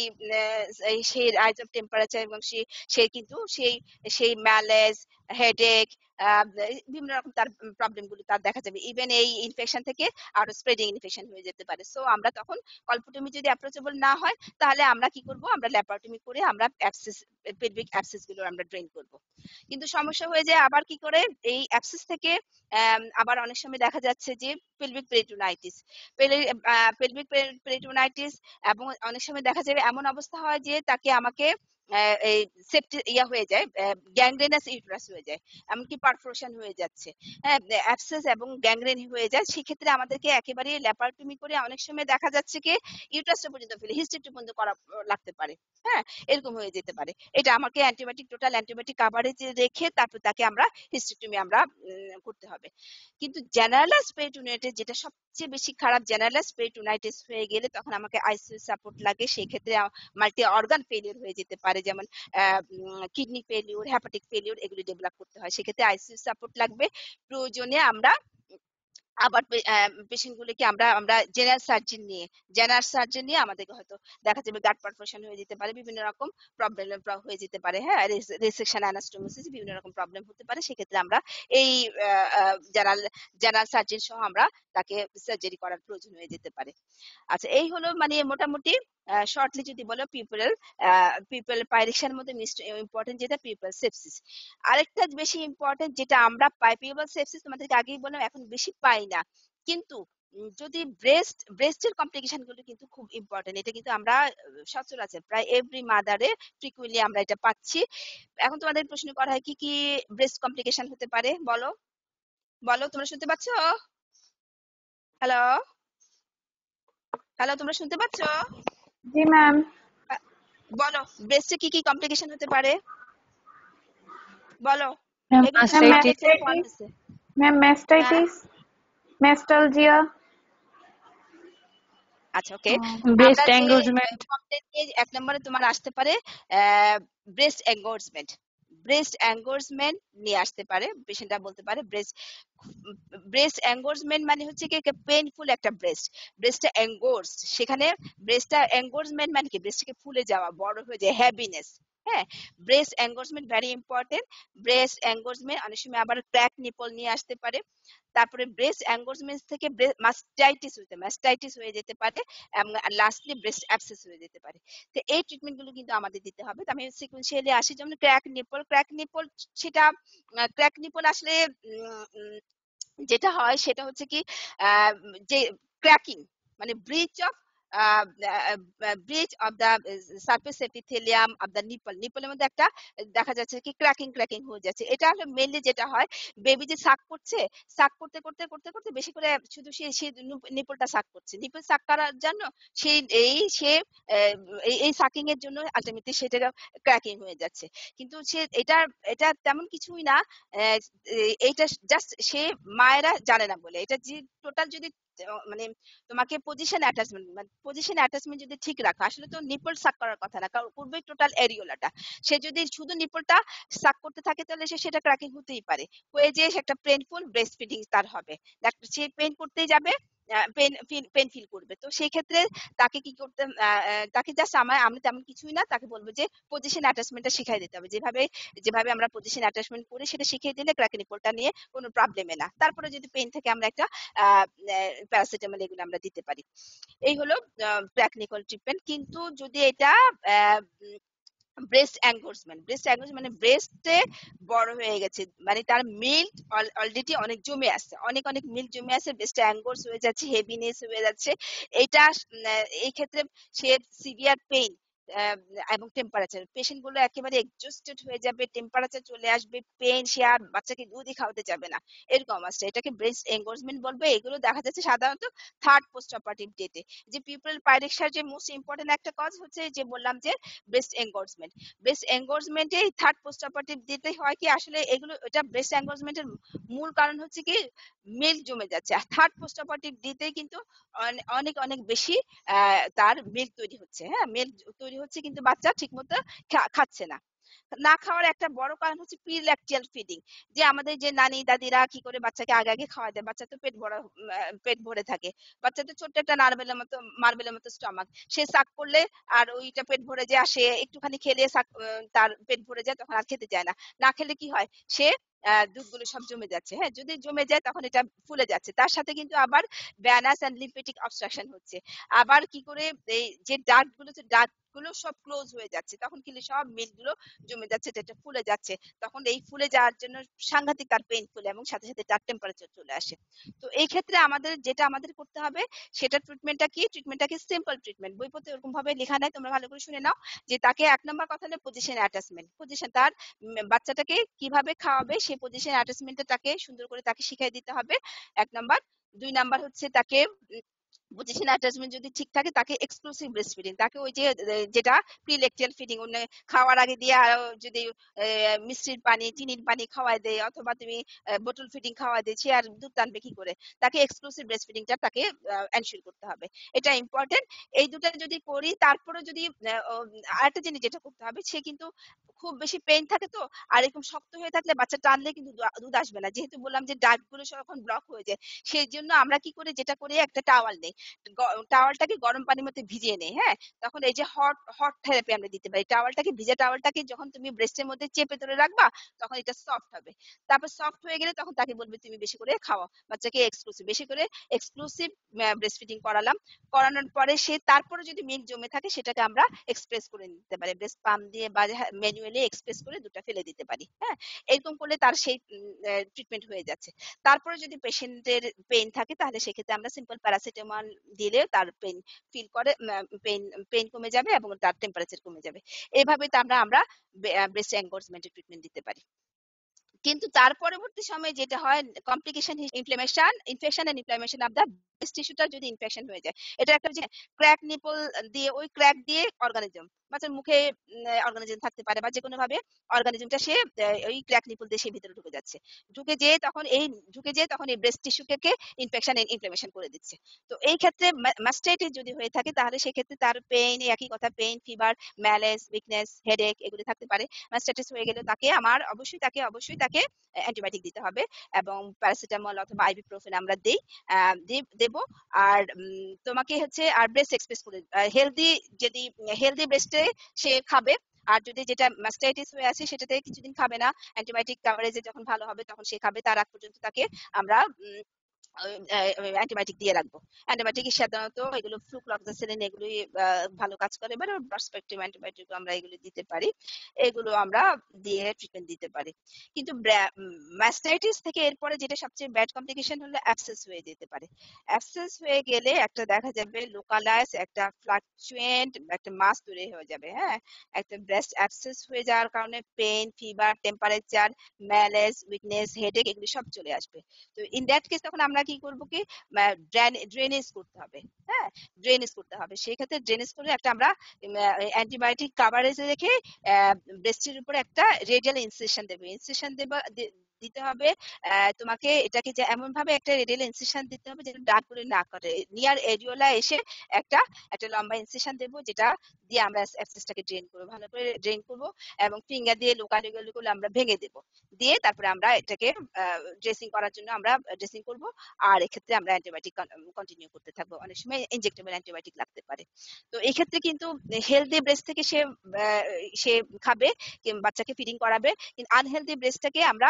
সেই রাইজ অফ টেম্পারেচার এবং সে সে কিন্তু সেই সেই ম্যালেজ হেডেক বিভিন্ন রকম তার প্রবলেমগুলো তার দেখা যাবে। ইভেন এই ইনফেকশন থেকে আরও স্প্রেডিং ইনফেকশন হয়ে যেতে পারে। সো আমরা তখন যদি অ্যাপ্রোচেবল না হয়, তাহলে আমরা কি করব? আমরা ল্যাপারটমি করে আমরা অ্যাবসেস পেলভিক অ্যাবসেসগুলো আমরা ড্রেন করব। কিন্তু সমস্যা হয়ে যায় আবার কি করে? এই অ্যাবসেস থেকে আবার অনেক সময় দেখা যাচ্ছে যে পেলভিক পেরিটোনাইটিস পেলভিক পেরিটোনাইটিস এবং অনেক সময় দেখা যাবে এমন অবস্থা হয় যে তাকে আমাকে সেপ্টি ইয়া হয়ে যায় গ্যাংগ্রেনাস ইউট্রাস হয়ে যায়, এমনকি পারফোরেশন হয়ে যাচ্ছে। অ্যাবসেস এবং গ্যাংগ্রেন হয়ে যায়, সেক্ষেত্রে আমাদেরকে একেবারে ল্যাপারটমি করে অনেক সময় দেখা যাচ্ছে কি ইউট্রাসটা পর্যন্ত ফেলে পর্যন্ত করা লাগতে পারে। হ্যাঁ এরকম হয়ে যেতে পারে। এটা আমাকে অ্যান্টিবায়োটিক টোটাল অ্যান্টিবায়োটিক কাভারেজ রেখে তারপর তাকে আমরা হিস্ট্রিকটমি আমরা করতে হবে। কিন্তু জেনারেলাইজ পেরিটোনাইটিস যেটা সবচেয়ে বেশি খারাপ জেনারেলাইজ পেরিটোনাইটিস হয়ে গেলে তখন আমাকে আইসিইউ সাপোর্ট লাগে সেই ক্ষেত্রে মাল্টি অর্গান ফেলিওর হয়ে যেতে পারে। যেমন কিডনি ফেলিওর হ্যাপাটিক ফেলিওর এগুলো ডেভেলপ করতে হয়। সেক্ষেত্রে আইসিইউ সাপোর্ট লাগবে। প্রয়োজনে আমরা আবার পেশেন্ট গুলিকে আমরা আমরা জেনারেল সার্জন নিয়ে জেনারেল সার্জন নিয়ে আমাদেরকে হয়তো দেখা যাবে গাট পারফোরেশন হয়ে যেতে পারে, বিভিন্ন রকম প্রবলেম হয়ে যেতে পারে হ্যাঁ? রিসেকশন অ্যানাস্টোমোসিস বিভিন্ন রকম প্রবলেম হতে পারে। সেক্ষেত্রে আমরা এই জেনারেল জেনারেল সার্জন সহ আমরা তাকে সার্জারি করার প্রয়োজন হয়ে যেতে পারে। আচ্ছা এই হলো মানে মোটামুটি শর্টলি যদি বলো পিপল পিপল পাইরেকশনের মধ্যে ইম্পর্টেন্ট যেটা পিপল সেপসিস আরেকটা বেশি ইম্পর্টেন্ট যেটা আমরা পাই পিপল সেপসিস তোমাদেরকে আগেই বললাম, এখন বেশি পাই না। কিন্তু যদি ব্রেস্ট ব্রেস্টের কমপ্লিকেশনগুলো কিন্তু খুব ইম্পর্টেন্ট এটা কিন্তু আমরা সচরাচর প্রায় এভরি মাদারে ফ্রিকুয়েন্টলি আমরা এটা পাচ্ছি। এখন তোমাদের প্রশ্ন করা হয়, কি কি ব্রেস্ট কমপ্লিকেশন হতে পারে? বলো। বলো, তোমরা শুনতে পাচ্ছ? হ্যালো হ্যালো তোমরা শুনতে পাচ্ছ? জি ম্যাম বলো ব্রেস্টে কি কি কমপ্লিকেশন হতে পারে? বলো। ম্যাম ম্যাস্টাইটিস ম্যাস্টালজিয়া আচ্ছা ওকে ব্রেস্ট engorgement এক নম্বরে তোমার আসতে পারে ব্রেস্ট এঙ্গোর্সমেন্ট ব্রেস্ট অ্যাঙ্গোর্সমেন্ট নিয়ে আসতে পারে পেশেন্টরা বলতে পারে ব্রেস্ট ব্রেস্ট অ্যাঙ্গোর্সমেন্ট মানে হচ্ছে কি পেইনফুল একটা ব্রেস্ট ব্রেস্টটা অ্যাঙ্গোর্স সেখানে ব্রেস্টটা অ্যাঙ্গোর্সমেন্ট মানে কি? ব্রেস্টকে ফুলে যাওয়া, বড় হয়ে যায় হ্যাভিনেস হ্যাঁ breast engorgement very important breast অনেক সময় আবার ক্র্যাক নিপল নিয়ে আসতে পারে, তারপরে ব্রেস্ট এঙ্গোর্সমেন্ট থেকে মাস্টাইটিস মাস্টাইটিস হয়ে যেতে পারে লাস্টলি ব্রেস্ট হয়ে যেতে পারে। তো এই ট্রিটমেন্টগুলো কিন্তু আমাদের দিতে হবে। তো আমি সিকুয়েন্সিয়ালি আসি, যেমন ক্র্যাক নিপল ক্র্যাক নিপল সেটা ক্র্যাক নিপল আসলে যেটা হয় সেটা হচ্ছে কি যে ক্র্যাকিং মানে breach of breach of the surface epithelium of the nipple নিপলের মধ্যে একটা দেখা যাচ্ছে কি ক্র্যাকিং ক্র্যাকিং হয়ে যাচ্ছে। এটা হলো মেনলি যেটা হয় বেবি যে সাক করছে সাক করতে করতে করতে করতে বেশি করে শুধু সে সে নিপলটা সাক করছে। নিপল সাক করার জন্য সে এই সে এই- সাকিং এর জন্য আলটিমেটলি সেটা ক্র্যাকিং হয়ে যাচ্ছে। কিন্তু সে এটা এটা তেমন কিছুই না আহ, এ- জাস্ট সে মায়েরা জানে না বলে। এটা যে টোটাল যদি মানে তোমাকে পজিশন অ্যাটাচমেন্ট মানে পজিশন অ্যাটাচমেন্ট যদি ঠিক রাখো, আসলে তো নিপল সাক করার কথা না, কারণ করবে টোটাল এরিওলাটা সে যদি শুধু নিপলটা সাক করতে থাকে, তাহলে সে সেটা ক্র্যাকিং হতেই পারে। হয়ে যে একটা পেনফুল ব্রেস্ট ফিডিং তার হবে। সে পেন করতেই যাবে পেন পেন, ফিল করবে। তো সেই ক্ষেত্রে তাকে কি করতে তাকে জাস্ট আমার আমরা তেমন কিছুই না, তাকে বলব যে পজিশন অ্যাটাচমেন্টটা শিখাই দিতে হবে। যেভাবে যেভাবে আমরা পজিশন অ্যাটাচমেন্ট করি সেটা শিখিয়ে দিলে ক্র্যাক নিপলটা নিয়ে কোনো প্রবলেমে না। তারপরে যদি পেন থেকে আমরা একটা প্যারাসিটামল এগুলো আমরা দিতে পারি। এই হলো ক্র্যাকনিকল ট্রিটমেন্ট কিন্তু যদি এটা ব্রেস্ট অ্যাঙ্গোর্সমেন্ট ব্রেস্ট অ্যাঙ্গোর্স মানে ব্রেস্টে বড় হয়ে গেছে। মানে তার মিল্ক অলরেডি অনেক জমে আসছে অনেক অনেক মিল্ক জমে আছে ব্রেস্টে অ্যাঙ্গোর্স হয়ে যাচ্ছে হেভিনেস হয়ে যাচ্ছে। এটা এই ক্ষেত্রে সে সিভিয়ার পেইন এবং টেম্পারেচার পেশেন্টগুলো একেবারে এক্সস্টেড হয়ে যাবে টেম্পারেচার চলে আসবে পেন সে আর বাচ্চাকে দুধই খাওয়াতে যাবে না। এরকম আসছে এটাকে ব্রেস্ট এঙ্গোর্সমেন্ট বলবে। এগুলো দেখা যাচ্ছে সাধারণত থার্ড পোস্ট অপারেটিভ ডেটে যে পিপল পাইরেক্সার যে মোস্ট ইম্পর্টেন্ট একটা কজ হচ্ছে যে বললাম যে ব্রেস্ট এঙ্গোর্সমেন্ট ব্রেস্ট এঙ্গোর্সমেন্টে থার্ড পোস্ট অপারেটিভ দিতে হয় কি, আসলে এগুলো, এটা ব্রেস্ট এঙ্গোর্সমেন্টের মূল কারণ হচ্ছে কি মিল্ক জমে যাচ্ছে। আর থার্ড পোস্ট অপারেটিভ দিতে কিন্তু অনে- অনেক অনেক বেশি তার মিল্ক তৈরি হচ্ছে। হ্যাঁ মিল্ক তৈরি হচ্ছে কিন্তু বাচ্চা ঠিকমতো মতো খাচ্ছে না। না খাওয়ার একটা বড় কারণ হচ্ছে প্রিল্যাকটিয়াল ফিডিং যে আমাদের যে নানি দাদিরা কি করে বাচ্চাকে আগে আগে খাওয়া দেয়, বাচ্চা তো পেট ভরা পেট ভরে থাকে, বাচ্চা তো ছোট্ট একটা নারবেলের মতো, মার্বেলের মতো স্টমাক সে সাক করলে আর ওইটা পেট ভরে যায় আসে, একটুখানি খেলে সাক তার পেট ভরে যায়, তখন আর খেতে চায় না না খেলে কি হয়, সে দুধগুলো সব জমে যাচ্ছে হ্যাঁ যদি জমে যায় তখন এটা ফুলে যাচ্ছে, তার সাথে কিন্তু আবার ব্যানাস অ্যান্ড লিম্ফেটিক অবস্ট্রাকশন হচ্ছে, আবার কি করে এই যে ডাক্টগুলো ডাক্টগুলো সব ক্লোজ হয়ে যাচ্ছে, তখন কিন্তু সব মিল্কগুলো জমে যাচ্ছে, যেটা ফুলে যাচ্ছে, তখন এই ফুলে যাওয়ার জন্য সাংঘাতিক তার পেইনফুল এবং সাথে সাথে তার টেম্পারেচার চলে আসে। তো এই ক্ষেত্রে আমাদের যেটা আমাদের করতে হবে, সেটা ট্রিটমেন্টটা কি? ট্রিটমেন্টটা কি সিম্পল ট্রিটমেন্ট বইপত্রে এরকম ভাবে লেখা নাই, তোমরা ভালো করে শুনে নাও যে তাকে এক নম্বর কথা হলো পজিশন অ্যাটাচমেন্ট পজিশন তার বাচ্চাটাকে কীভাবে খাওয়াবে, সেই পজিশন অ্যাটাচমেন্টটা তাকে সুন্দর করে তাকে শিখিয়ে দিতে হবে। এক নাম্বার। দুই নাম্বার হচ্ছে তাকে পজিশন অ্যাটাচমেন্ট যদি ঠিক থাকে তাকে এক্সক্লুসিভ তাকে ওই যে যেটা ফিডিং খাওয়ার আগে দিয়ে যদি মিষ্টির পানি, চিনির পানি খাওয়াই দেয়, অথবা তুমি বোতল ফিডিং খাওয়াই আর দুধ টানবে কি করে? তাকে এক্সক্লুসিভ তাকে এনশিওর করতে হবে। এটা ইম্পর্টেন্ট এই দুটো যদি করি, তারপরে যদি আরেকটা জিনিস যেটা করতে হবে, সে কিন্তু খুব বেশি পেইন থাকে তো, আর এরকম শক্ত হয়ে থাকলে বাচ্চা টানলে কিন্তু দুধ আসবে না। যেহেতু বললাম যে ডাকগুলো সব ব্লক হয়ে যায়, সেই জন্য আমরা কি করি, যেটা করি, একটা টাওয়াল নেই। টাওয়ালটাকে গরম পানির মধ্যে ভিজিয়ে নেই হ্যাঁ? তখন এই যে হট হট থেরাপি আমরা দিতে পারি। টাওয়ালটাকে, ভিজা টাওয়ালটাকে যখন তুমি ব্রেস্টের মধ্যে চেপে ধরে রাখবা, তখন এটা সফট হবে। তারপর সফট হয়ে গেলে তখন তাকে বলবে, তুমি বেশি করে খাওয়া বাচ্চাকে এক্সক্লুসিভ বেশি করে এক্সক্লুসিভ ব্রেস্ট ফিডিং করালাম। করানোর পরে সে, তারপরে যদি মিল্ক জমে থাকে, সেটাকে আমরা এক্সপ্রেস করে নিতে পারি। ব্রেস্ট পাম্প দিয়ে বা ম্যানুয়ালি এক্সপ্রেস করে দুটো ফেলে দিতে পারি হ্যাঁ? এরকম করলে তার সেই ট্রিটমেন্ট হয়ে যাচ্ছে। তারপরে যদি পেশেন্টের পেইন থাকে, তাহলে সেক্ষেত্রে আমরা সিম্পল প্যারাসিটামল দিলে তার পেন ফিল করে পেইন পেইন কমে যাবে এবং তার টেম্পারেচার কমে যাবে। এভাবে তো আমরা আমরা ব্রেস্ট অ্যাঙ্গোর্সমেন্টের ট্রিটমেন্ট দিতে পারি। কিন্তু তার পরবর্তী সময়ে যেটা হয় complication inflammation infection and inflammation of breast টিস্যুটা যদি ইনফেকশন হয়ে যায়, এটা একটা যে ক্র্যাক নিপল দিয়ে, ওই ক্র্যাক দিয়ে অর্গানিজম মুখে অর্গানিজম থাকতে পারে বা যে কোনো ভাবে অর্গানিজমটা সে ওই ক্র্যাক নিপল দিয়ে সে ভিতরে ঢুকে যাচ্ছে। ঢুকে যেয়ে তখন এই, ঢুকে যেয়ে তখন এই ব্রেস্ট টিস্যুকে ইনফেকশন করে দিচ্ছে। তো এই ক্ষেত্রে মাস্টাইটিস যদি হয়ে থাকে, তাহলে তার পেইন একই কথা pain fever malaise weakness headache এগুলি থাকতে পারে। মাস্টাইটিস হয়ে গেলে তাকে আমার অবশ্যই, তাকে অবশ্যই তাকে অ্যান্টিবায়োটিক দিতে হবে এবং প্যারাসিটামল অথবা আইবিপ্রোফেন আমরা দেই দেব। আর তোমাকে হচ্ছে, আর ব্রেস্ট এক্সপ্রেস করে হেলদি যদি হেলদি ব্রেস্টে সে খাবে, আর যদি যেটা মাস্টাইটিস হয়ে আছে, সেটাতে কিছুদিন খাবে না। অ্যান্টিবায়োটিক কাভারেজে যখন ভালো হবে, তখন সে খাবে। তার আগ পর্যন্ত তাকে আমরা অ্যান্টিবায়োটিক দিয়ে রাখব। অ্যান্টিবায়োটিক সাধারণত এগুলো ফ্লুক্লক্সাসিলিন এগুলি ভালো কাজ করে এবার পার্সপেক্টিভ অ্যান্টিবায়োটিক আমরা এগুলো দিতে পারি। এগুলো আমরা দিয়ে ট্রিটমেন্ট দিতে পারি। কিন্তু ম্যাস্টাইটিস থেকে এরপরে যেটা সবচেয়ে ব্যাড কমপ্লিকেশন হলো অ্যাবসেস হয়ে যেতে পারে। অ্যাবসেস হয়ে গেলে একটা দেখা যাবে লোকালাইজ একটা ফ্লাকচুয়েন্ট একটা মাস তৈরি হয়ে যাবে হ্যাঁ? একটা ব্রেস্ট অ্যাবসেস হয়ে যাওয়ার কারণে pain fever temperature malaise weakness headache এগুলি সব চলে আসবে। তো ইন দ্যাট কেস তখন আমরা কি করব কি? ড্রেনেজ করতে হবে। হ্যাঁ? ড্রেনেজ করতে হবে। সেই ক্ষেত্রে ড্রেনেজ করে একটা আমরা অ্যান্টিবায়োটিক কাভারেজে রেখে ব্রেস্টের উপরে একটা রেডিয়াল ইনসেশন দেবো। ইনসেশন দেবা দিতে হবে। তোমাকে এটাকে যে এমন ভাবে একটা রেডিয়াল ইনসেশন দিতে হবে যেটা ডাক করে না করে। নিয়ার এরিওলা এসে একটা একটা লম্বা ইনসেশন দেবো যেটা দিয়ে আমরা অ্যাক্সেসটাকে ড্রেন করব। ভালো করে ড্রেন করব এবং ফিঙ্গার দিয়ে লোকালগুলো আমরা ভেঙে দেবো। দিয়ে তারপরে আমরা এটাকে ড্রেসিং করার জন্য আমরা ড্রেসিং করব। আর এক্ষেত্রে আমরা অ্যান্টিবায়োটিক কন্টিনিউ করতে থাকব। অনেক সময় ইনজেক্টেবল অ্যান্টিবায়োটিক লাগতে পারে। তো এই ক্ষেত্রে কিন্তু হেলদি ব্রেস্ট থেকে সে সে খাবে বাচ্চাকে ফিডিং করাবে। কিন্তু আনহেলদি ব্রেস্টটাকে আমরা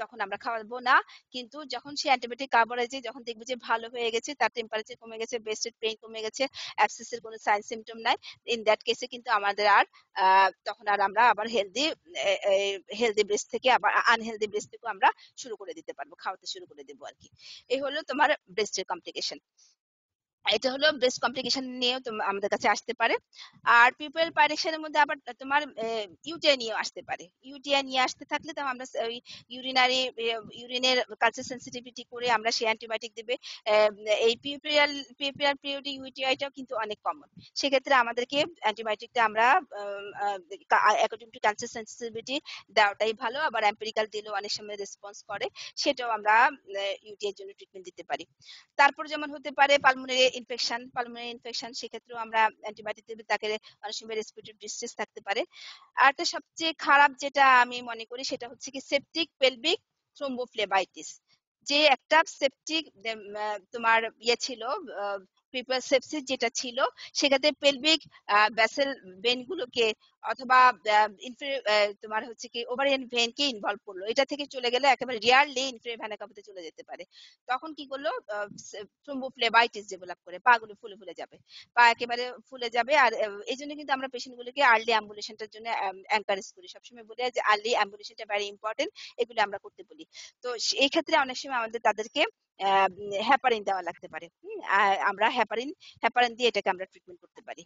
তখন আমরা খাওয়াবো না। কিন্তু যখন সে অ্যান্টিবায়োটিক কাভারেজে যখন দেখবে যে ভালো হয়ে গেছে, তার টেম্পারেচার কমে গেছে ব্রেস্টের পেইন কমে গেছে অ্যাবসেসের কোনো সাইন সিমটম নাই। ইন দ্যাট কেসে কিন্তু আমাদের আর তখন আর আমরা আবার হেলদি হেলদি ব্রেস্ট থেকে আবার আনহেলদি ব্রেস্ট থেকেও আমরা শুরু করে দিতে পারব, খাওয়াতে শুরু করে দেবো আর কি। এই হলো তোমার ব্রেস্টের কমপ্লিকেশন এটা হলো ব্রেস্ট কমপ্লিকেশন নিয়েও আমাদের কাছে আসতে পারে। আর পিপল পাইরেকশনের মধ্যে আবার তোমার ইউটিআই নিয়েও আসতে পারে। ইউটিআই নিয়ে আসতে থাকলে তো আমরা ওই ইউরিনারি ইউরিনের কালচার সেন্সিটিভিটি করে আমরা সেই অ্যান্টিবায়োটিক দেবে। এই পিউপিয়াল পিউপিয়াল পিরিয়ড ইউটিআইটাও কিন্তু অনেক কমন সেক্ষেত্রে আমাদেরকে অ্যান্টিবায়োটিকটা আমরা অ্যাকর্ডিং টু ক্যান্সার সেন্সিটিভিটি দেওয়াটাই ভালো। আবার এম্পেরিক্যাল দিলেও অনেক সময় রেসপন্স করে। সেটাও আমরা ইউটিআই এর জন্য ট্রিটমেন্ট দিতে পারি। তারপর যেমন হতে পারে পালমোনারি ইনফেকশন পালমোনারি ইনফেকশন সেক্ষেত্রেও আমরা অ্যান্টিবায়োটিক দিলে তাকে অনেক সময় রেসপিরেটরি ডিস্ট্রেস থাকতে পারে। আর তো সবচেয়ে খারাপ যেটা আমি মনে করি সেটা হচ্ছে কি সেপটিক পেলভিক থ্রোম্বোফ্লেবাইটিস যে একটা সেপটিক তোমার ইয়ে ছিল পিপল সেপসিস যেটা ছিল সেক্ষেত্রে পেলভিক ব্যাসেল ভেন গুলোকে অথবা তোমার হচ্ছে কি ওভারিয়ান ভেন কে ইনভলভ করল। এটা থেকে চলে গেলে একেবারে রিয়ারলি ইনফ্রে ভ্যানাকাপাতে চলে যেতে পারে। তখন কি করল? থ্রোম্বোফ্লেবাইটিস ডেভেলপ করে, পা গুলো ফুলে ফুলে যাবে। পা একেবারে ফুলে যাবে আর এই জন্য কিন্তু আমরা পেশেন্ট গুলোকে আর্লি অ্যাম্বুলেশনটার জন্য এনকারেজ করি। সবসময় বলি যে আর্লি অ্যাম্বুলেশনটা ভেরি ইম্পর্টেন্ট এগুলো আমরা করতে বলি। তো এই ক্ষেত্রে অনেক সময় আমাদের তাদেরকে হ্যাপারিন দেওয়া লাগতে পারে। আমরা হ্যাপারিন হ্যাপারিন দিয়ে এটাকে আমরা ট্রিটমেন্ট করতে পারি।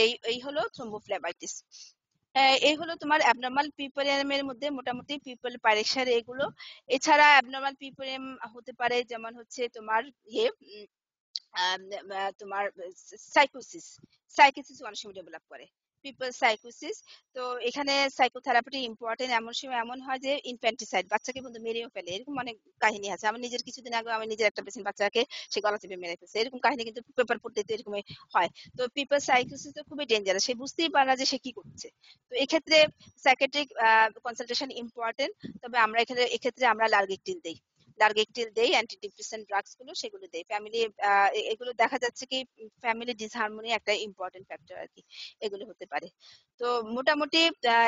এই এই হলো থ্রোম্বোফ্লেবাইটিস এই হলো তোমার অ্যাবনর্মাল পিপোরিয়ামের মধ্যে মোটামুটি পিপল প্যারেশার এগুলো। এছাড়া অ্যাবনর্মাল পিপোরিয়াম হতে পারে যেমন হচ্ছে তোমার ইয়ে তোমার সাইকোসিস সাইকোসিস অনেক সময় ডেভেলপ করে। পিপল সাইকোসিস তো এখানে সাইকোথেরাপিটি ইম্পর্টেন্ট এমন সময় এমন হয় যে ইনফ্যান্টিসাইড বাচ্চাকে কিন্তু মেরেও ফেলে, এরকম অনেক কাহিনী আছে। আমার নিজের কিছুদিন আগে আমি নিজের একটা পেশেন্ট বাচ্চাকে, সে গলা চেপে মেরে ফেলছে। এরকম কাহিনী কিন্তু পেপার পড়তে তো এরকমই হয়। তো পিপল সাইকোসিস তো খুবই ডেঞ্জারাস সে বুঝতেই পারে না যে সে কি করছে। তো এক্ষেত্রে সাইকেট্রিক কনসালটেশন ইম্পর্টেন্ট তবে আমরা এখানে, এক্ষেত্রে আমরা লার্গেকটিল দেই। লার্গেকটিল দেই অ্যান্টি ডিপ্রেসেন্ট ড্রাগসগুলো সেগুলো দেই। ফ্যামিলি এগুলো দেখা যাচ্ছে কি ফ্যামিলি ডিসহারমোনি একটা ইম্পর্টেন্ট ফ্যাক্টর আর কি, এগুলো হতে পারে। তো মোটামুটি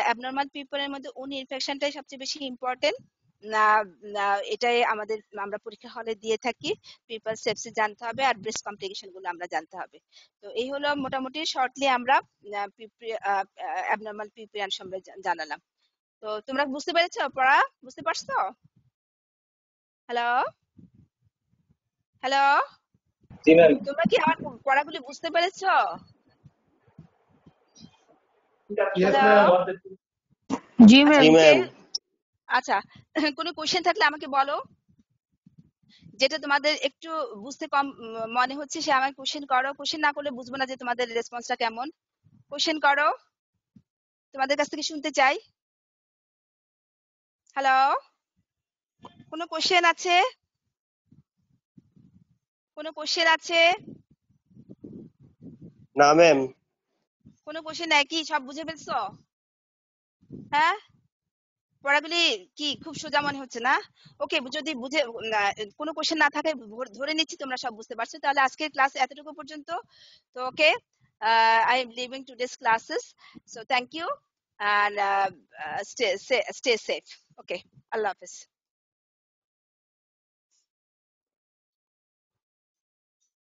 অ্যাবনর্মাল পিপলের মধ্যে উন ইনফেকশনটাই সবচেয়ে বেশি ইম্পর্টেন্ট এটাই আমাদের, আমরা পরীক্ষা হলে দিয়ে থাকি। পিপল সেপসিস জানতে হবে আর ব্রেস্ট কমপ্লিকেশনগুলো আমরা জানতে হবে। তো এই হলো মোটামুটি শর্টলি আমরা অ্যাবনর্মাল পিপিয়ান সম্পর্কে জানালাম। তো তোমরা বুঝতে পেরেছ পড়া? বুঝতে পারছ? হ্যালো হ্যালো তোমরা কি আমার পড়াগুলি বুঝতে পেরেছ? Yes Hello? ম্যাম জি আচ্ছা, ম্যাম আচ্ছা কোনো কোশ্চেন থাকলে আমাকে বলো? যেটা তোমাদের একটু বুঝতে কম মনে হচ্ছে সে আমাকে কোশ্চেন করো। কোশ্চেন না করলে বুঝব না যে তোমাদের রেসপন্সটা কেমন। কোশ্চেন করো। তোমাদের কাছ থেকে শুনতে চাই। হ্যালো কোনো কোশ্চেন আছে? কোনো কোশ্চেন আছে? না ম্যাম কোনো কোশ্চেন নাই কি? সব বুঝে ফেলছো? হ্যাঁ? পড়াগুলি কি খুব সোজা মনে হচ্ছে না? ওকে যদি বুঝে কোনো কোশ্চেন না থাকে ধরে নিচ্ছি তোমরা সব বুঝতে পারছ। তাহলে আজকের ক্লাস এতটুকু পর্যন্ত। তো okay I am leaving today's classes so thank you and uh, uh, stay, stay, stay safe. Okay, Allah Hafiz.